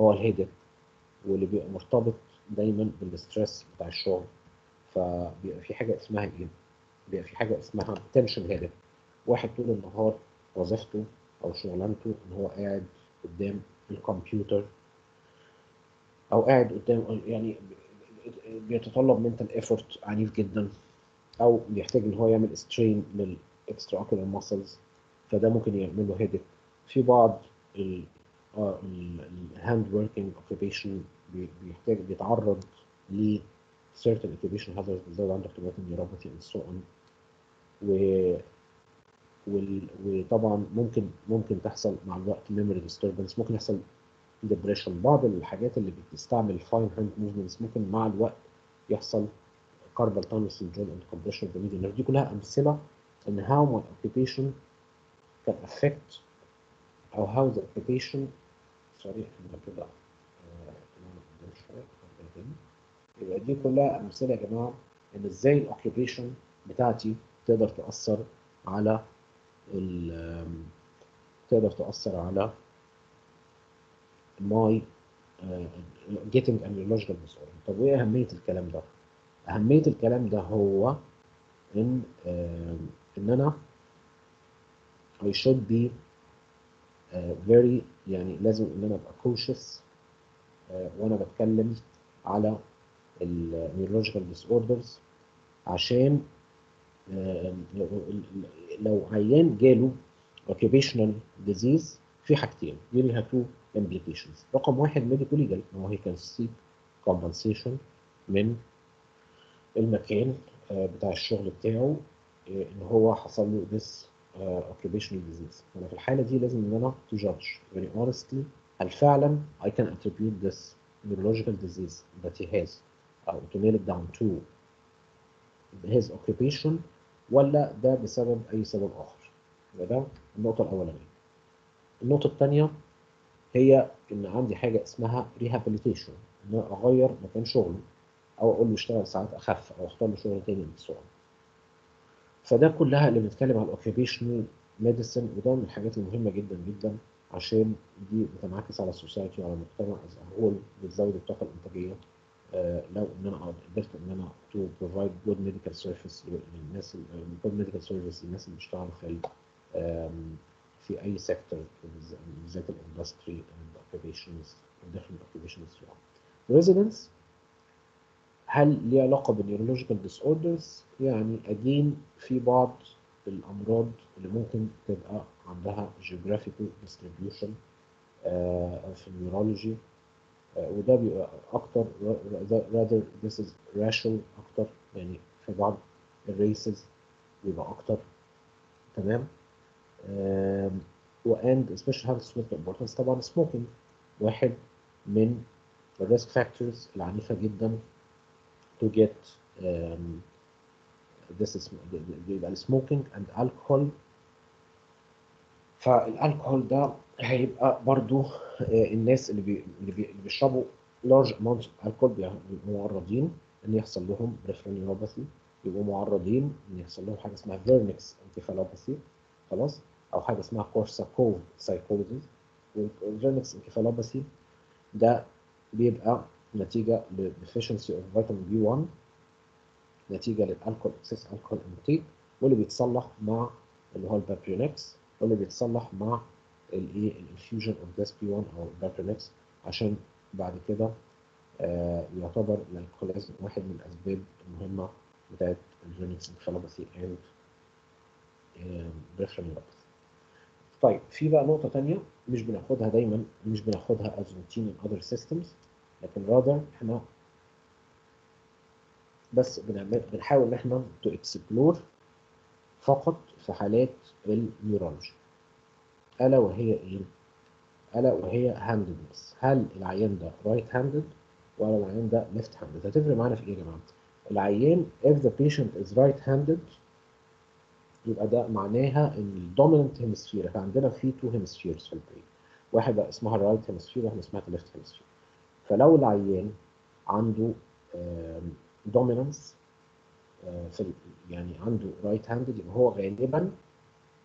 هو ال headache واللي بيبقى مرتبط دايما بال stress بتاع الشغل. فبيبقى في حاجة اسمها إيه؟ بيبقى في حاجة اسمها tension headache واحد طول النهار وظيفته أو شغلانته إن هو قاعد قدام الكمبيوتر أو قاعد قدام يعني بيتطلب mental effort عنيف جدا أو بيحتاج إن هو يعمل strain لل extraocular muscles فده ممكن يعمل له headache في بعض ال hand working occupation بيحتاج بيتعرض ل certain occupation hazards بتزود عنده اختبارات ال neuropathy and so on و. وطبعا ممكن ممكن تحصل مع الوقت memory disturbance ممكن يحصل depression بعض الحاجات اللي بتستعمل fine hand movements ممكن مع الوقت يحصل syndrome and compression of the median nerve. دي كلها أمثلة إن how my occupation can affect أو how the occupation sorry إحنا كده يبقى دي كلها أمثلة يا جماعة إن إزاي ال occupation بتاعتي تقدر تأثر على تقدر تأثر على my uh, getting a neurological disorder طب وإيه أهمية الكلام ده؟ أهمية الكلام ده هو إن uh, إن أنا I should be uh, very يعني لازم إن أنا أبقى cautious uh, وأنا بتكلم على ال neurological disorders عشان لو عيان جاله occupational disease في حاجتين. ليها two implications رقم واحد medicolegal إن هو he can seek compensation من المكان آه، بتاع الشغل بتاعه آه، إن هو حصل له ديس occupational disease فانا في الحالة دي لازم إن أنا to judge very honestly هل فعلا I can attribute this neurological disease that he has أو to nail down to his occupation ولا ده بسبب أي سبب آخر؟ يبقى ده النقطة الأولانية. النقطة الثانية هي إن عندي حاجة اسمها rehabilitation إن أنا أغير مكان شغله أو أقول له اشتغل ساعات أخف أو أختار له شغل تاني بسرعة فده كلها اللي بنتكلم على ال occupational medicine وده من الحاجات المهمة جدا جدا عشان دي بتنعكس على ال society وعلى المجتمع as whole بتزود الطاقة الإنتاجية. آه لو إن أنا قدرت إن أنا to provide good medical service للناس good medical service للناس اللي بيشتغلوا في في أي sector بالذات ال industry and occupations different occupations فيها. residence هل ليه علاقة بال neurological disorders؟ يعني again في بعض الأمراض اللي ممكن تبقى عندها geographical distribution آه في ال neurology آه وده بيبقى أكتر rather this is racial أكتر يعني في بعض ال races بيبقى أكتر تمام و and especially have small importance. طبعا smoking واحد من ال risk factors العنيفة جدا to get um, this is بيبقى ال smoking and الكحول فالألكحول ده هيبقى برضو الناس اللي بي اللي, بي اللي بيشربوا amounts of alcohol بيبقوا معرضين إن يحصل لهم peripheral neuropathy يبقوا معرضين إن يحصل لهم حاجة اسمها Wernicke's encephalopathy خلاص؟ أو حاجة اسمها Korsakoff psychosis وال Wernicke's encephalopathy ده بيبقى نتيجة ل deficiency of vitamin B 1 نتيجة لل alcohol excess alcohol intake واللي بيتصلح مع اللي هو ال Pabrinex واللي بيتصلح مع الايه ال infusion of this B 1 أو ال Pabrinex عشان بعد كده آه يعتبر ال alcoholism واحد من الأسباب المهمة بتاعت ال Wernicke's encephalopathy and peripheral neuropathy طيب في بقى نقطة تانية مش بناخدها دايما مش بناخدها as routine in other systems لكن rather إحنا بس بنعمل بنحاول إن إحنا to explore فقط في حالات ال neurology ألا وهي إيه؟ ألا وهي handedness هل العيان ده right handed ولا العيان ده left handed هتفرق معانا في إيه يا جماعة؟ العيان if the patient is right handed يبقى ده معناها إن ال dominant hemisphere إحنا عندنا في two hemispheres في ال brain واحدة اسمها ال right hemisphere واحدة اسمها ال left hemisphere فلو العيان عنده dominance في يعني عنده right handed يبقى هو غالبا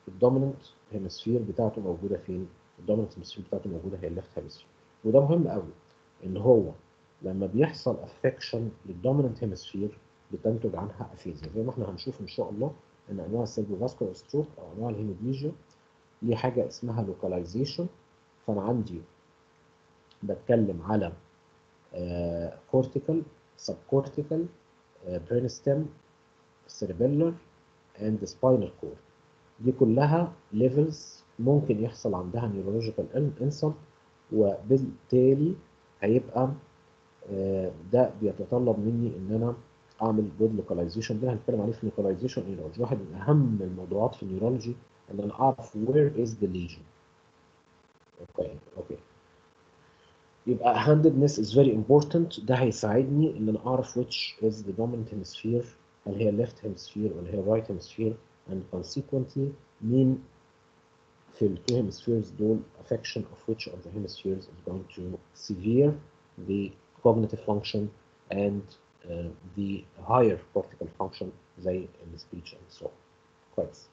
ال dominant hemisphere بتاعته موجودة فين؟ ال dominant hemisphere بتاعته موجودة هي ال left hemisphere وده مهم قوي إن هو لما بيحصل affection لل dominant hemisphere بتنتج عنها aphasia زي ما إحنا هنشوف إن شاء الله إن أنواع ال cerebrovascular stroke أو أنواع ال hemiplegia ليه حاجة اسمها localization فأنا عندي بتكلم على cortical subcortical brain stem cerebellar and spinal cord دي كلها levels ممكن يحصل عندها neurological insult وبالتالي هيبقى ده بيتطلب مني إن أنا اعمل good localization ده هنتكلم عليه في localization neurology واحد من اهم الموضوعات في ال neurology ان أنا اعرف where is the lesion أوكي أوكي يبقى handedness is very important ده هيساعدني ان أنا اعرف which is the dominant hemisphere هل هي left hemisphere ولا هي right hemisphere and consequently مين في ال two hemispheres دول affection of which of the hemispheres is going to severe the cognitive function and uh, the higher cortical function زي speech and so on. كويس.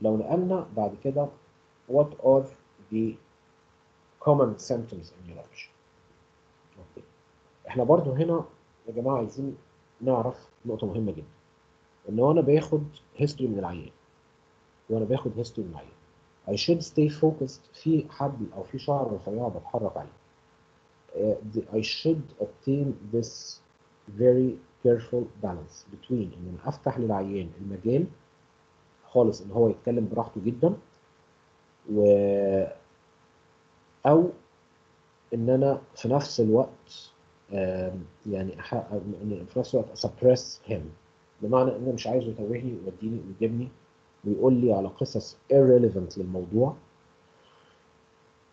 لو نقلنا بعد كده what are the common symptoms in neurology. أوكي. إحنا برضو هنا يا جماعة عايزين نعرف نقطه مهمه جدا. ان أنا باخد history من العيان. وأنا باخد history من العيان. I should stay focused في حبل أو في شعر رفيع بتحرك عليه. Uh, I should obtain this very careful balance between إن أنا أفتح للعيان المجال خالص إن هو يتكلم براحته جدا و أو إن أنا في نفس الوقت يعني أحقق في نفس الوقت suppress him. بمعنى إن أنا مش عايزه يتوهني ويوديني ويجيبني ويقول لي على قصص irrelevant للموضوع.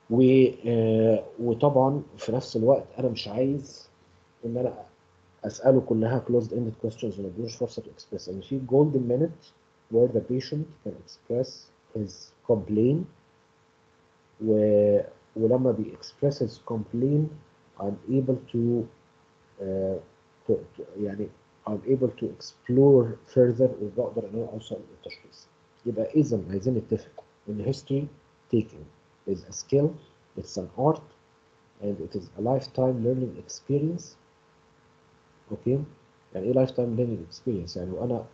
و وطبعا في نفس الوقت أنا مش عايز إن أنا اساله كلها closed ended questions وما ادوش فرصه to express ان في golden minute where the patient can express his complaint و ولما بي expresses complaint I'm able to, uh, to, to يعني I'm able to explore further وبقدر ان انا اوصل للتشخيص يبقى اذا عايزين نتفق ان history taking is a skill it's an art and it is a lifetime learning experience أوكي؟ يعني إيه lifetime learning experience يعني وأنا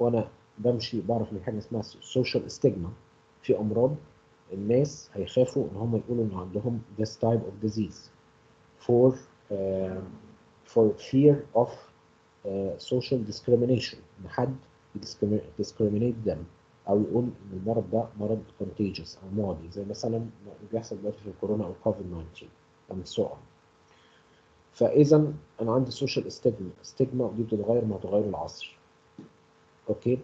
وأنا بمشي بعرف إن حاجة اسمها social stigma في أمراض الناس هيخافوا إن هم يقولوا إن عندهم this type of disease for uh, for fear of uh, social discrimination. إن حد discrimi- discriminate them أو يقول إن المرض ده مرض contagious أو معدي. زي مثلا اللي بيحصل دلوقتي في الكورونا أو كوفيد 19 and so on فاذا أنا عندي social stigma stigma ودي بتتغير مع تغير العصر. okay؟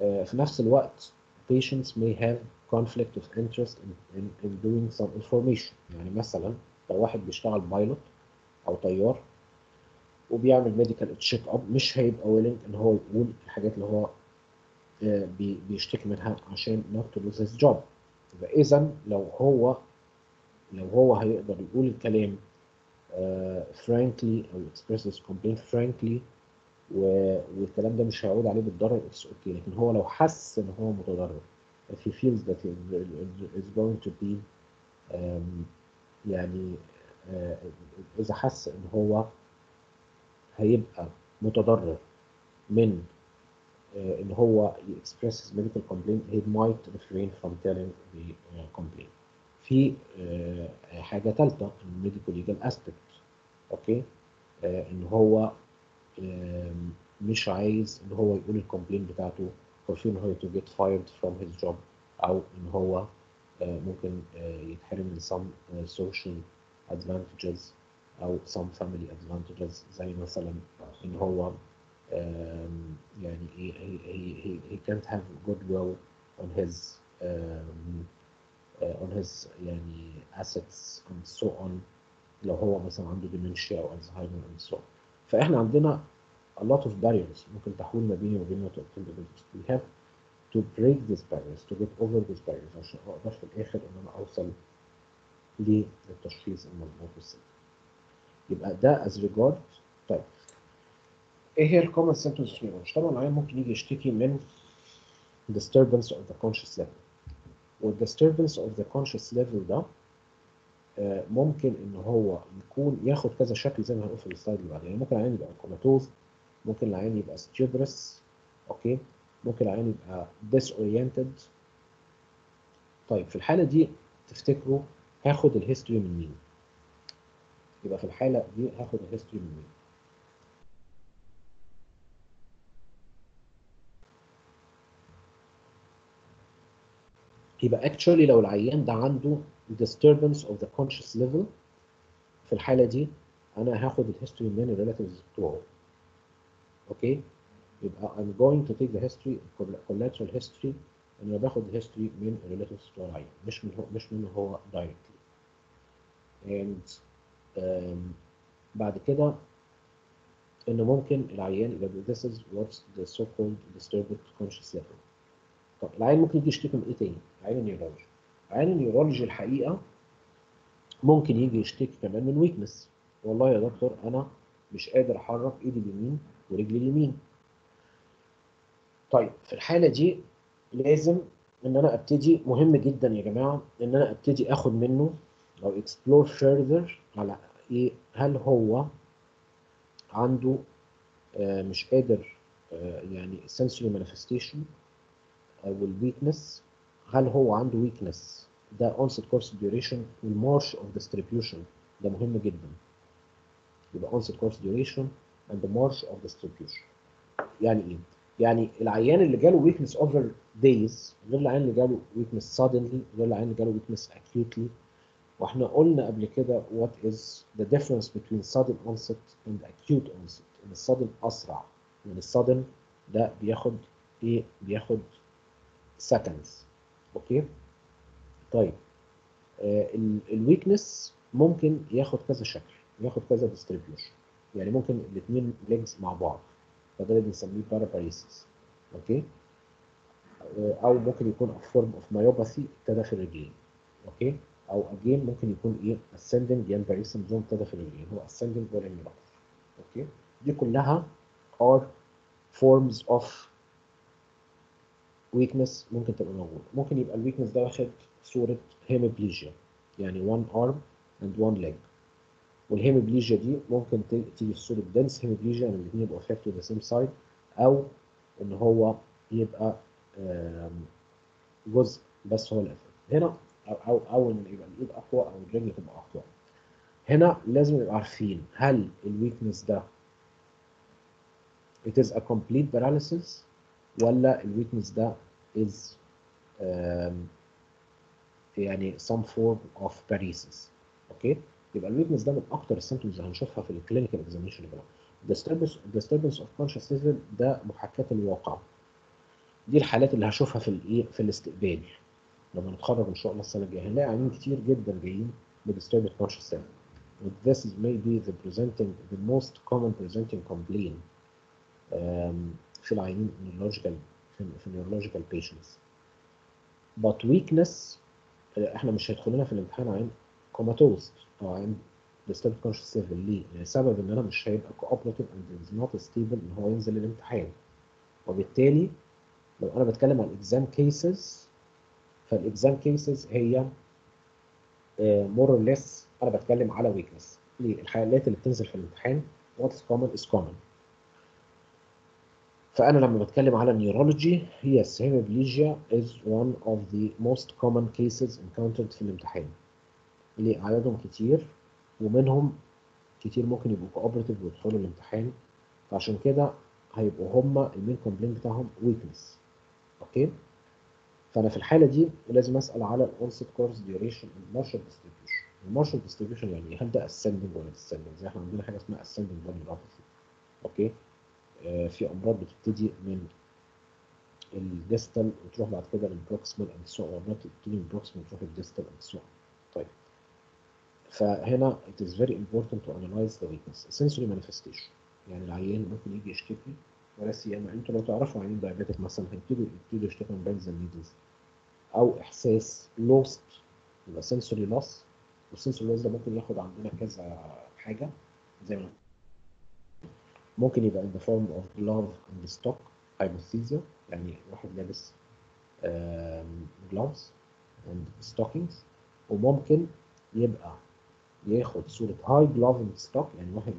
آه، في نفس الوقت patients may have conflict of interest in, in, in doing some information. يعني مثلا لو واحد بيشتغل pilot أو طيار وبيعمل medical check up مش هيبقى willing إن هو يقول الحاجات اللي هو آه، بي- بيشتكي منها عشان not to lose his job. فاذا لو هو لو هو هيقدر يقول الكلام آه، frankly أو his complaint frankly و- والكلام ده مش هيعود عليه بالضرر it's okay لكن هو لو حس ان هو متضرر if he feels that is going to be um, يعني آه، اذا حس ان هو هيبقى متضرر من آه، ان هو express his medical complaint he might refrain from telling the uh, complaint في آه، حاجة ثالثة ال medical legal aspect أوكي؟ آه، إن هو مش عايز إن هو يقول ال complaint بتاعته. for fear إن هو to get fired from his job أو إن هو آه، ممكن يتحرم من some social advantages أو some family advantages. زي مثلا إن هو يعني he, he, he, he can't have goodwill on his um, Uh, on his يعني assets and so on. لو هو مثلا عنده dementia أو Alzheimer and so on. فإحنا عندنا a lot of barriers ممكن تحول ما بيني وما بينه We have to break these barriers to get over these barriers. عشان أقدر في الآخر إن أنا أوصل للتشخيص المضبوط. بالسن. يبقى ده as regard طيب. إيه هي ال common symptoms طبعا العيان ممكن يجي يشتكي من disturbance of the conscious level. والdisturbance of the conscious level ده آه، ممكن إن هو يكون ياخد كذا شكل زي ما هنقول في ال slide اللي بعدين. يعني ممكن العيان يبقى comatose ممكن العيان يبقى stuporous أوكي؟ ممكن العيان يبقى disoriented. طيب في الحالة دي تفتكروا هاخد ال history من مين؟ يبقى في الحالة دي هاخد ال history من مين؟ يبقى actually لو العيان ده عنده disturbance of the conscious level في الحالة دي أنا هاخد ال history من ال relatives بتوعه أوكي يبقى I'm going to take the history collateral history أنا باخد ال history من ال relatives بتوع العيان مش من هو مش منه هو directly. And um, بعد كده إن ممكن العيان يبقى this is what's the so called disturbed conscious level. طب العيان ممكن يجي يشتكي من إيه تاني؟ عيان ال neurology. عيان ال neurology الحقيقة ممكن يجي يشتكي كمان من weakness. والله يا دكتور أنا مش قادر أحرك إيدي اليمين ورجلي اليمين. طيب في الحالة دي لازم إن أنا أبتدي مهم جدا يا جماعة إن أنا أبتدي آخد منه أو explore further على إيه هل هو عنده آه، مش قادر آه، يعني sensory manifestation أو ال weakness هل هو عنده weakness ده onset course duration وال march of distribution ده مهم جدا يبقى onset course duration and the march of distribution يعني إيه؟ يعني العيان اللي جاله weakness over days غير العيان اللي جاله weakness suddenly غير العيان اللي جاله weakness acutely وإحنا قلنا قبل كده what is the difference between sudden onset and acute onset ان ال sudden اسرع من ال sudden ده بياخد إيه بياخد seconds أوكي؟ طيب آه ال weakness ممكن ياخد كذا شكل ياخد كذا distribution يعني ممكن الاثنين legs مع بعض. فده اللي بنسميه paraparesis أوكي؟ آه أو ممكن يكون form of myopathy ابتدى في الرجلين. أوكي؟ أو again ممكن يكون إيه؟ ascending ينبغي syndrome ابتدى في الرجلين. هو ascending ولا أوكي؟ دي كلها are forms of weakness ممكن تبقى موجودة. ممكن يبقى ال weakness ده واخد صورة hemiplegia يعني one arm and one leg. وال hemiplegia دي ممكن تيجي في صورة dense hemiplegia يعني الاثنين يبقوا affected the same side أو إن هو يبقى جزء بس هو اللي هنا أو أو أو إن يبقى الايد أقوى أو الرجل تبقى أقوى. هنا لازم نبقى عارفين هل ال weakness ده it is a complete paralysis ولا ال weakness ده is um, يعني some form of paresis. أوكي يبقى ال weakness ده من أكتر ال symptoms اللي هنشوفها في ال clinical examination disturbance disturbance of conscious level ده محاكاة الواقع. دي الحالات اللي هشوفها في الايه في الاستقبال. لما نتخرج إن شاء الله السنة الجاية هنلاقي عيانين كتير جدا جايين ب disturbed conscious level and this is maybe the presenting the most common presenting complaint. Um, في العيانين neurological في, neurological patients. But weakness إحنا مش هيدخل لنا في الامتحان عين كوماتوز أو عين disturbed conscious level ليه؟ لسبب إن أنا مش هيبقى cooperative and is not stable إن هو ينزل الامتحان. وبالتالي لو أنا بتكلم عن ال exam cases فال exam cases هي more or less أنا بتكلم على weakness ليه الحالات اللي بتنزل في الامتحان is common is common. فأنا لما بتكلم على neurology yes hemiplegia is one of the most common cases encountered في الامتحان. ليه عددهم كتير ومنهم كتير ممكن يبقوا cooperative ويدخلوا الامتحان. فعشان كده هيبقوا هما ال main complaint بتاعهم weakness أوكي؟ فأنا في الحالة دي لازم أسأل على الاونست كورس ديوريشن المارشال ديستريبيوشن المارشال ديستريبيوشن يعني هل ده ascending ولا descending زي إحنا عندنا حاجة اسمها polyneuropathy أوكي؟ في أمراض بتبتدي من ال distal وتروح بعد كده لل proximal and so امراض بتبتدي من ال proximal وتروح لل distal so طيب. فهنا it is very important to analyze the weakness. Sensory manifestation. يعني العيان ممكن يجي يشتكي ولا سيما أنتوا لو تعرفوا عيانين diabetic مثلا هيبتدوا يبتدوا يشتكوا من pins and needles أو إحساس lost يبقى sensory loss وال sensory loss ده ممكن ياخد عندنا كذا حاجة. زي ما ممكن يبقى in the form of glove and stock hypoesthesia يعني واحد لابس gloves and stockings. وممكن يبقى ياخد صورة high glove and stock. يعني واحد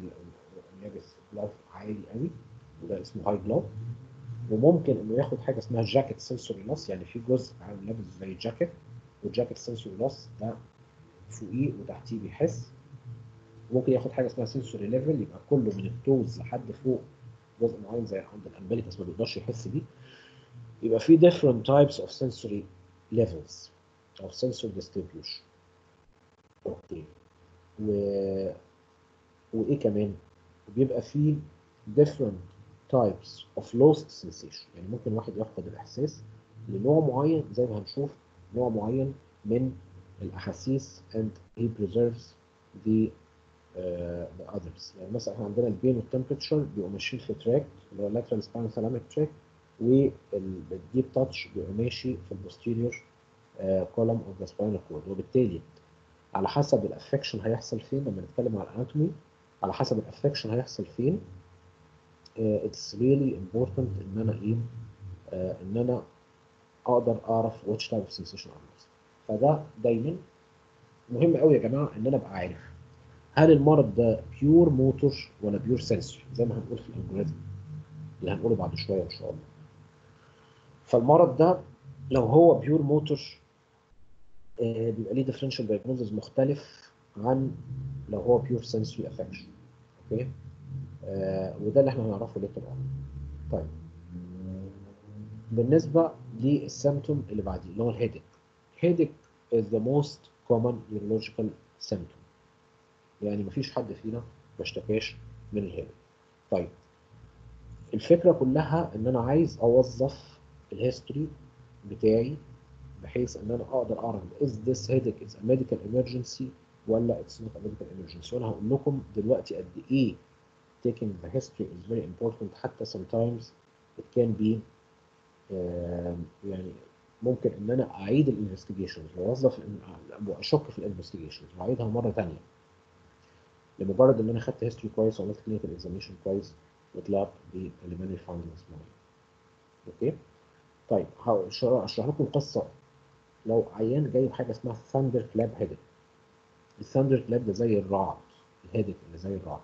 لابس glove عالي قوي وده اسمه high glove وممكن إنه ياخد حاجة اسمها jacket sensory loss يعني في جزء عامل لابس زي jacket وال jacket sensory loss ده فوقيه وتحتيه بيحس. ممكن ياخد حاجة اسمها sensory level يبقى كله من ال toes لحد فوق جزء معين زي عند ال umbilicus ما بيقدرش يحس بيه. يبقى في different types of sensory levels of sensory distribution. أوكي. و وإيه كمان؟ بيبقى فيه different types of lost sensation. يعني ممكن واحد يفقد الإحساس لنوع معين زي ما هنشوف نوع معين من الأحاسيس and he preserves the uh, the others. يعني مثلا إحنا عندنا ال pain وال temperature بيبقوا ماشيين في tract اللي هو lateral spinal thalamic tract وال deep touch بيبقى ماشي في ال posterior column of the spinal cord وبالتالي على حسب ال affection هيحصل فين لما نتكلم على ال anatomy على حسب ال affection هيحصل فين it's really important إن أنا إيه uh, إن أنا أقدر أعرف of sensation I'm lost فده دايما مهم قوي يا جماعة إن أنا أبقى عارف. هل المرض ده pure motor ولا pure sensory زي ما هنقول في ال algorithm اللي هنقوله بعد شوية إن شاء الله. فالمرض ده لو هو pure motor آه بيبقى ليه differential diagnosis مختلف عن لو هو pure sensory affection okay؟ آه وده اللي إحنا هنعرفه later on طيب. بالنسبة لل symptom اللي بعديه اللي هو ال headache هيدك is the most common neurological symptom. يعني مفيش حد فينا ما اشتكاش من الهيدك طيب الفكرة كلها إن أنا عايز أوظف الهيستوري بتاعي بحيث إن أنا أقدر أعرف this headache is a medical emergency ولا not a medical emergency. وأنا هقول لكم دلوقتي قد إيه taking the history is very important. حتى sometimes it can be يعني ممكن إن أنا أعيد ال investigations وأوظف وأشك في ال investigations وأعيدها مرة ثانية لمجرد إن أنا خدت history كويس وعملت clinical examination كويس وطلعت باليماني findings معينه okay؟ طيب هشرح لكم قصة. لو عيان جاي بحاجه اسمها thunderclap headache ال thunderclap ده زي الرعد. ال headache اللي زي الرعد.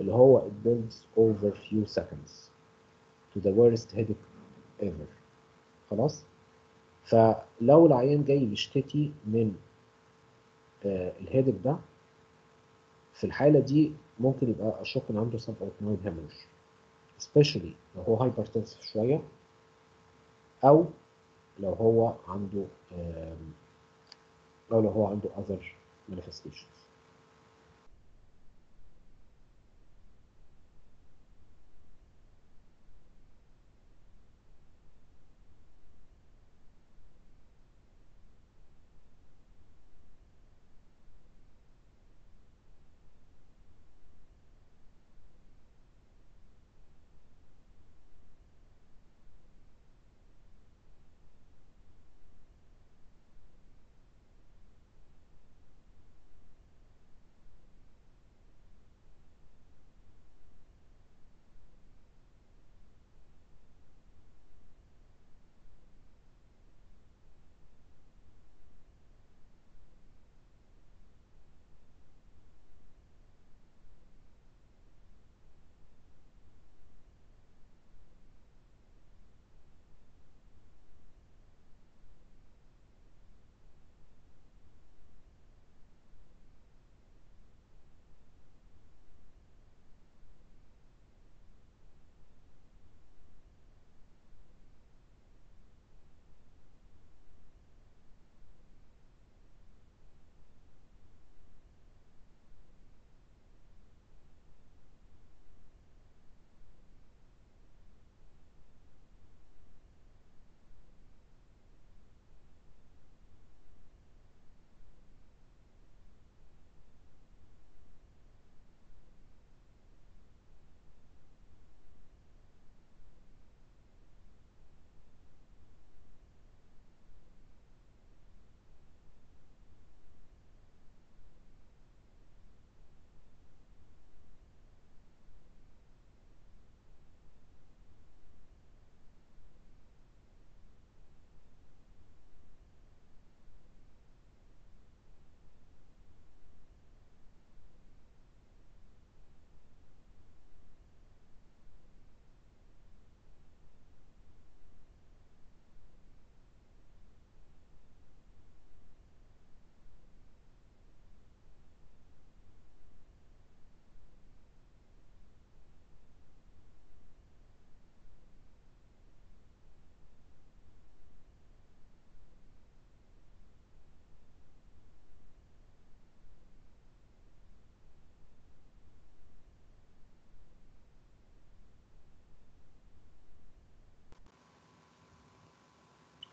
اللي هو it builds over few seconds to the worst headache ever. خلاص؟ فلو العيان جاي بيشتكي من آه ال headache ده في الحالة دي ممكن يبقى ان عنده subarachnoid hemorrhage especially لو هو hypertensive شوية أو لو هو عنده أو لو هو عنده other manifestations.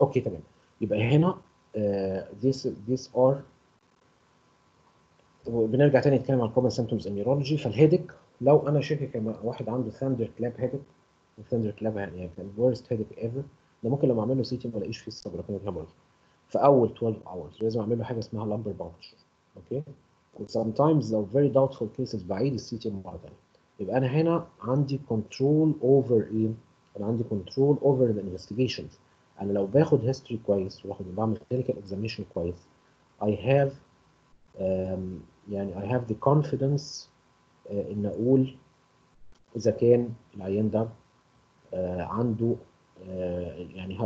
okay تمام. يبقى هنا uh, this these are بنرجع تاني نتكلم عن common symptoms in فال headache لو أنا شاكك واحد عنده thunderclap headache thunderclap يعني كان worst headache ever ده ممكن لما اعمل له CT ما ألاقيش فيه ال subarachnoid hemorrhage في أول 12 hours لازم أعمل له حاجة اسمها lumbar puncture. okay؟ Sometimes لو very doubtful cases بعيد ال CT مرة ثانية يبقى أنا هنا عندي control over إيه؟ أنا عندي control over the investigations أنا لو باخد history كويس واخد بعمل clinical examination كويس I have um, يعني I have the confidence uh, إن أقول إذا كان العيان ده uh, عنده uh, يعني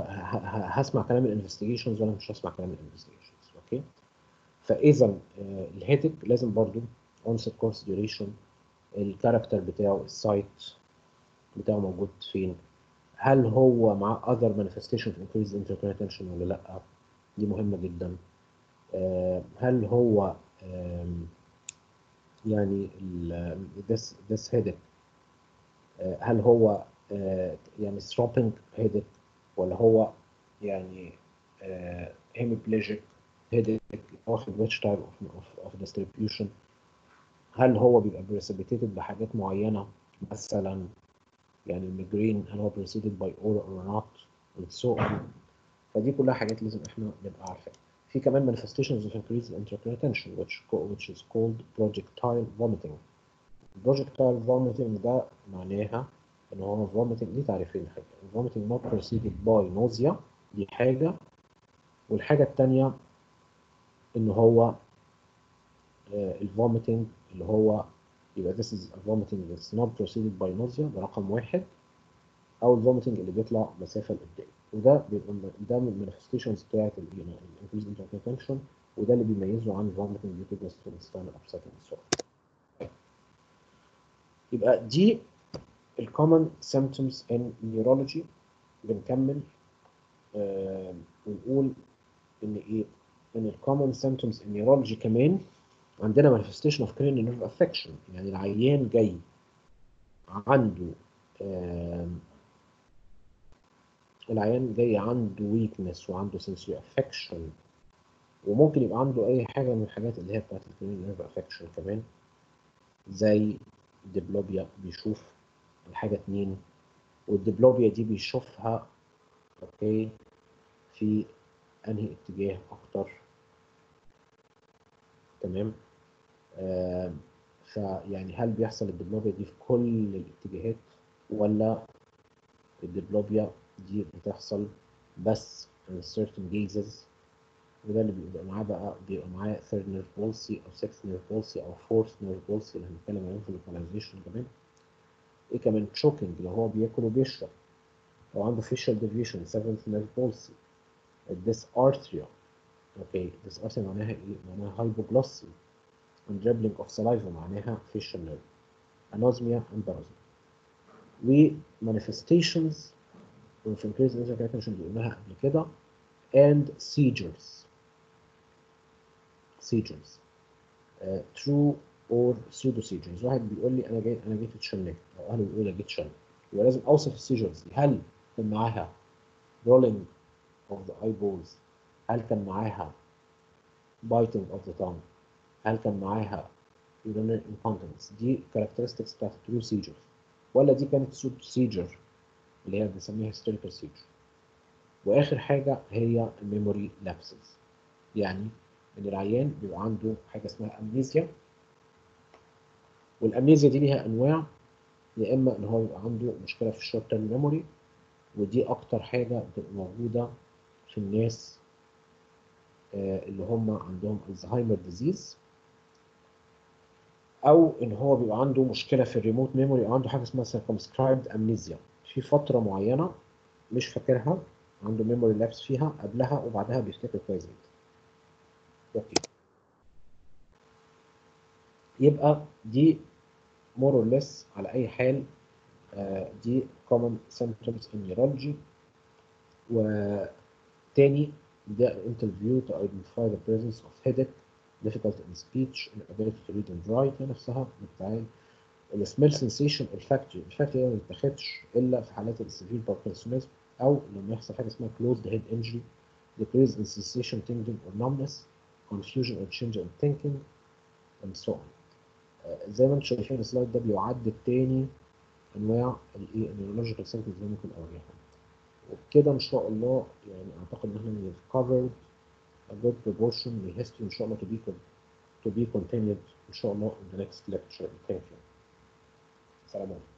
هسمع كلام ال investigations ولا مش هسمع كلام ال investigations okay فإذا ال headache لازم برضو onset course duration ال character بتاعه ال site بتاعه موجود فين؟ هل هو مع other manifestation of increased tension ولا لا دي مهمة جدا هل هو يعني this this headache هل هو يعني throbbing headache ولا هو يعني hemiplegic headache واخد which type of, of, of distribution هل هو بيبقى precipitated بحاجات معينة مثلا يعني الميجرين هل هو preceded by aura or not and so on فدي كلها حاجات لازم إحنا نبقى عارفينها في كمان manifestations of increased intraocular tension which which is called projectile vomiting projectile vomiting ده معناها ان هو vomiting دي تعريفين حاجة vomiting not preceded by nausea دي حاجة والحاجة الثانية ان هو ال vomiting اللي هو يبقى this is a vomiting that's not preceded by nausea ده رقم واحد. أو ال vomiting اللي بيطلع مسافة لقدام وده بيبقى ده من ال manifestations بتاعت ال increased intracranial tension وده اللي بيميزه عن ال vomiting due to gastrointestinal upset يبقى دي ال common symptoms in neurology. بنكمل آه ونقول إن إيه إن ال common symptoms in neurology كمان عندنا manifestation of cranial nerve affection. يعني العيان جاي عنده العيان جاي عنده weakness وعنده sensory affection وممكن يبقى عنده أي حاجة من الحاجات اللي هي بتاعت ال cranial nerve affection كمان زي ال diplopia بيشوف الحاجة اتنين وال diplopia دي بيشوفها okay في أنهي اتجاه أكتر. تمام؟ فيعني هل بيحصل ال diplopia دي في كل الاتجاهات ولا ال diplopia دي بتحصل بس in certain gazes وده اللي بيبقى معاه بقى بيبقى معاه third nerve palsy أو sixth nerve palsy أو fourth nerve palsy اللي هنتكلم عليهم في ال localization كمان. إيه كمان؟ choking لو هو بياكل وبيشرب. لو عنده facial deviation seventh nerve palsy. dysarthria أوكي dysarthria معناها إيه؟ معناها hypoglossy. And dribbling of saliva معناها facial nerve anosmia parasm و manifestations الكيس اللي كانت عشان قلناها قبل كده and seizures seizures uh, true or pseudo seizures واحد بيقول لي أنا جاي أنا جيت اتشنجت أو اهله بيقول أنا جيت اتشنجت يبقى لازم اوصف ال seizures دي هل كان معاها rolling of the eyeballs هل كان معاها biting of the tongue هل كان معاها urinary incontinence دي characteristics بتاعت true seizures ولا دي كانت pseudo seizure اللي هي بنسميها hysterical seizure وآخر حاجة هي memory lapses. يعني إن العيان بيبقى عنده حاجة اسمها amnesia وال amnesia دي ليها أنواع. يا إما إن هو يبقى عنده مشكلة في ال short term memory ودي أكتر حاجة بتبقى موجودة في الناس اللي هم عندهم Alzheimer disease أو إن هو بيبقى عنده مشكلة في ال remote memory أو عنده حاجة اسمها circumscribed amnesia في فترة معينة مش فاكرها عنده memory lapse فيها قبلها وبعدها بيفتكر كويس جدا. okay. يبقى دي more or less على أي حال آه دي common symptoms in neurology. وتاني ده interview to identify the presence of headache. Difficulty in speech inability to read and write هي نفسها بتاعي ال smell sensation olfactory olfactory ما بتاخدش إلا في حالات ال severe Parkinsonism أو لما يحصل حاجة اسمها closed head injury decrease in sensation tingling or numbness confusion or change in thinking and so on. زي ما أنتم شايفين ال slide ده بيعد التاني أنواع الايه ال neurological symptoms اللي ممكن اوريها وبكده إن شاء الله يعني أعتقد إن إحنا covered a good proportion the history إن شاء الله to be to be continued inshallah in the next lecture. Thank you. Salam alaikum.